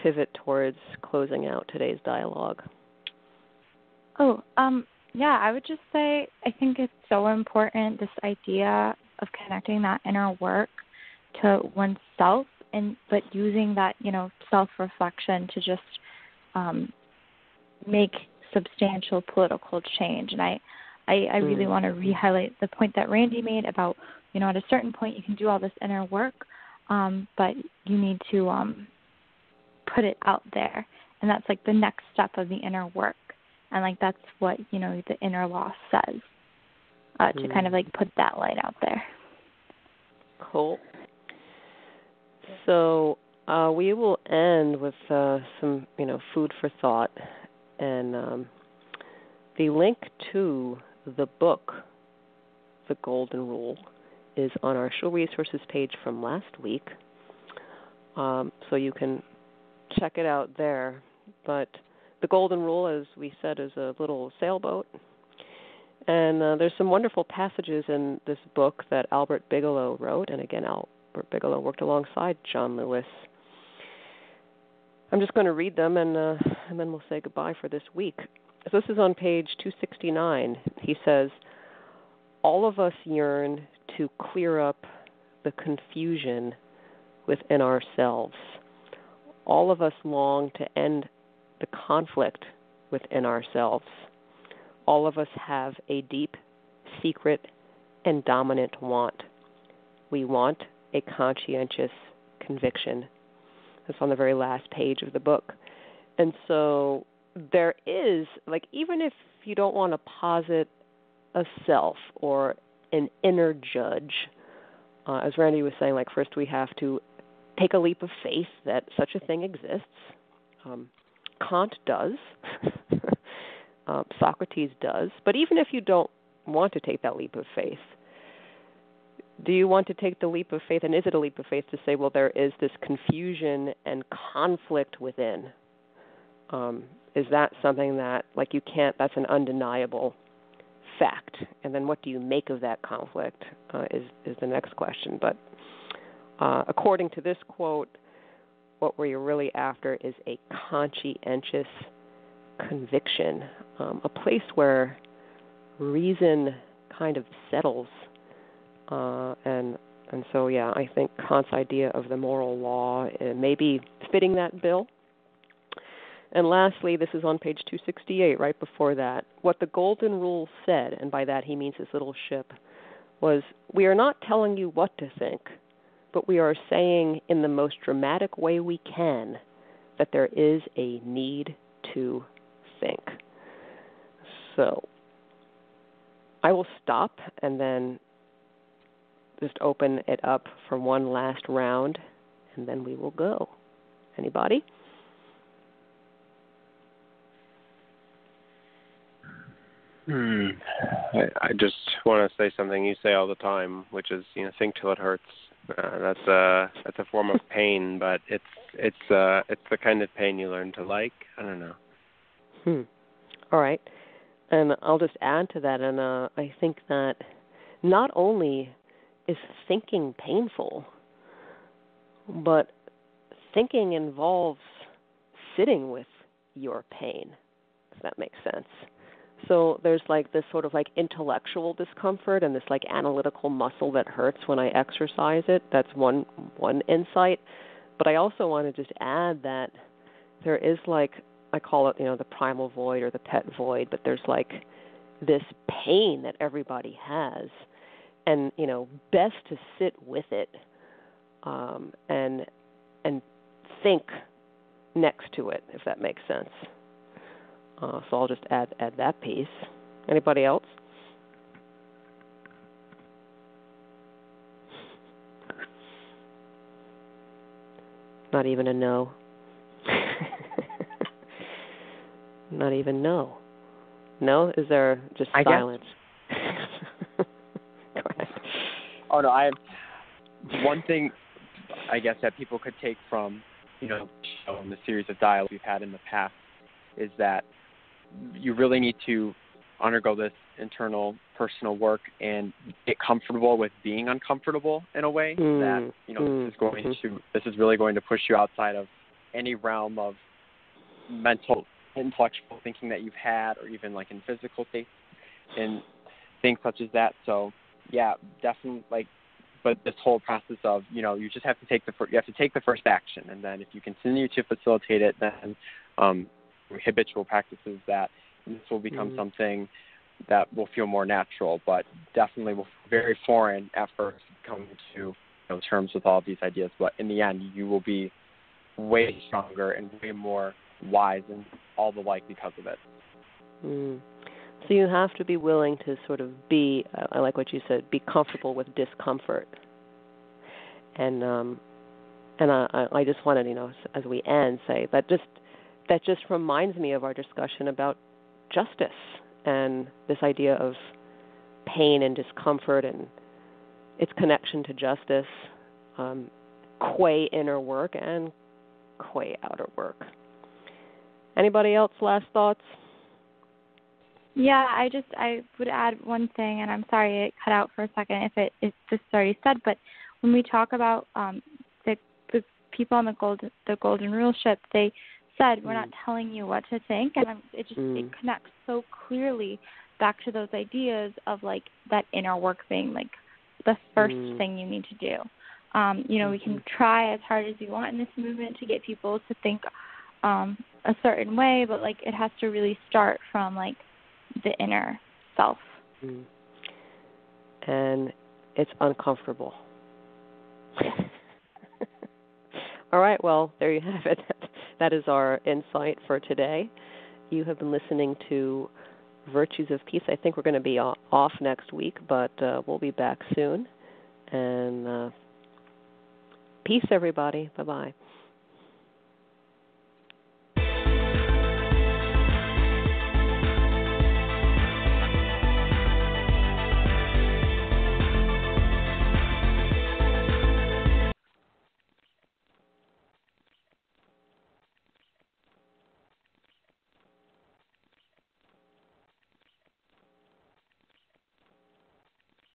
pivot towards closing out today's dialogue? Oh, um, yeah, I would just say I think it's so important this idea of connecting that inner work to oneself and but using that, you know, self reflection to just um make substantial political change. And I I, I really Mm. want to re highlight the point that Randy made about, you know, at a certain point you can do all this inner work, um, but you need to um put it out there. And that's like the next step of the inner work and like that's what you know the inner law says uh, to kind of Mm. like put that light out there Cool. So uh, we will end with uh, some, you know, food for thought, and um, the link to the book, The Golden Rule, is on our show resources page from last week. Um, so you can check it out there. But the Golden Rule, as we said, is a little sailboat. And uh, there's some wonderful passages in this book that Albert Bigelow wrote. And again, Albert Bigelow worked alongside John Lewis. I'm just going to read them, and uh, and then we'll say goodbye for this week. So this is on page 269. He says, "All of us yearn to clear up the confusion within ourselves. All of us long to end the conflict within ourselves. All of us have a deep, secret, and dominant want. We want a conscientious conviction. That's on the very last page of the book. And so there is, like, even if you don't want to posit a self or an inner judge, uh, as Randy was saying, like, first we have to take a leap of faith that such a thing exists. Um, Kant does. um, Socrates does. But even if you don't want to take that leap of faith, do you want to take the leap of faith? And is it a leap of faith to say, well, there is this confusion and conflict within? Um, is that something that, like, you can't, that's an undeniable fact? And then what do you make of that conflict uh, is, is the next question. But uh, according to this quote, what we're really after is a conscientious conviction, um, a place where reason kind of settles. Uh, and and so yeah, I think Kant's idea of the moral law uh, may be fitting that bill. And lastly, this is on page 268, right before that. What the Golden Rule said, and by that he means his little ship, was We are not telling you what to think, but we are saying in the most dramatic way we can that there is a need to think. So I will stop and then just open it up for one last round, and then we will go. Anybody? Hmm. I, I just want to say something you say all the time, which is, you know, think till it hurts. Uh, that's a that's a form of pain, but it's it's uh it's the kind of pain you learn to like. I don't know. Hmm. All right. And I'll just add to that, and uh, I think that not only is thinking painful, but thinking involves sitting with your pain, if that makes sense. So there's like this sort of like intellectual discomfort and this like analytical muscle that hurts when I exercise it. That's one one insight. But I also want to just add that there is like I call it, you know, the primal void or the pet void, but there's like this pain that everybody has and, you know, best to sit with it um and and think next to it if that makes sense. Uh, so I'll just add add that piece. Anybody else? Not even a no. Not even no. No? Is there just I silence? Oh no, I have one thing I guess that people could take from, you know, the series of dialogue we've had in the past is that you really need to undergo this internal personal work and get comfortable with being uncomfortable in a way mm, that you know mm, this is going mm-hmm. to this is really going to push you outside of any realm of mental intellectual thinking that you've had or even like in physical states and things such as that so yeah definitely like but this whole process of you know you just have to take the you have to take the first action and then if you continue to facilitate it then um habitual practices that this will become mm something that will feel more natural, but definitely will feel very foreign at first coming to you know, terms with all of these ideas. But in the end, you will be way stronger and way more wise and all the like because of it. Mm. So you have to be willing to sort of be, I like what you said, be comfortable with discomfort. And um, and I, I just wanted, you know, as we end, say that just that just reminds me of our discussion about justice and this idea of pain and discomfort and its connection to justice, um, qua inner work and qua outer work. Anybody else last thoughts? Yeah, I just I would add one thing, and I'm sorry it cut out for a second if it this is already said, but when we talk about um, the the people on the golden the golden rule ship, they said, we're not mm. telling you what to think, and it just mm. it connects so clearly back to those ideas of like that inner work being like the first mm. thing you need to do. Um, you know, mm-hmm. we can mm-hmm. try as hard as we want in this movement to get people to think um, a certain way, but like it has to really start from like the inner self. Mm. And it's uncomfortable. All right, well, there you have it. That is our insight for today. You have been listening to Virtues of Peace. I think we're going to be off next week, but uh, we'll be back soon. And uh, peace, everybody. Bye bye.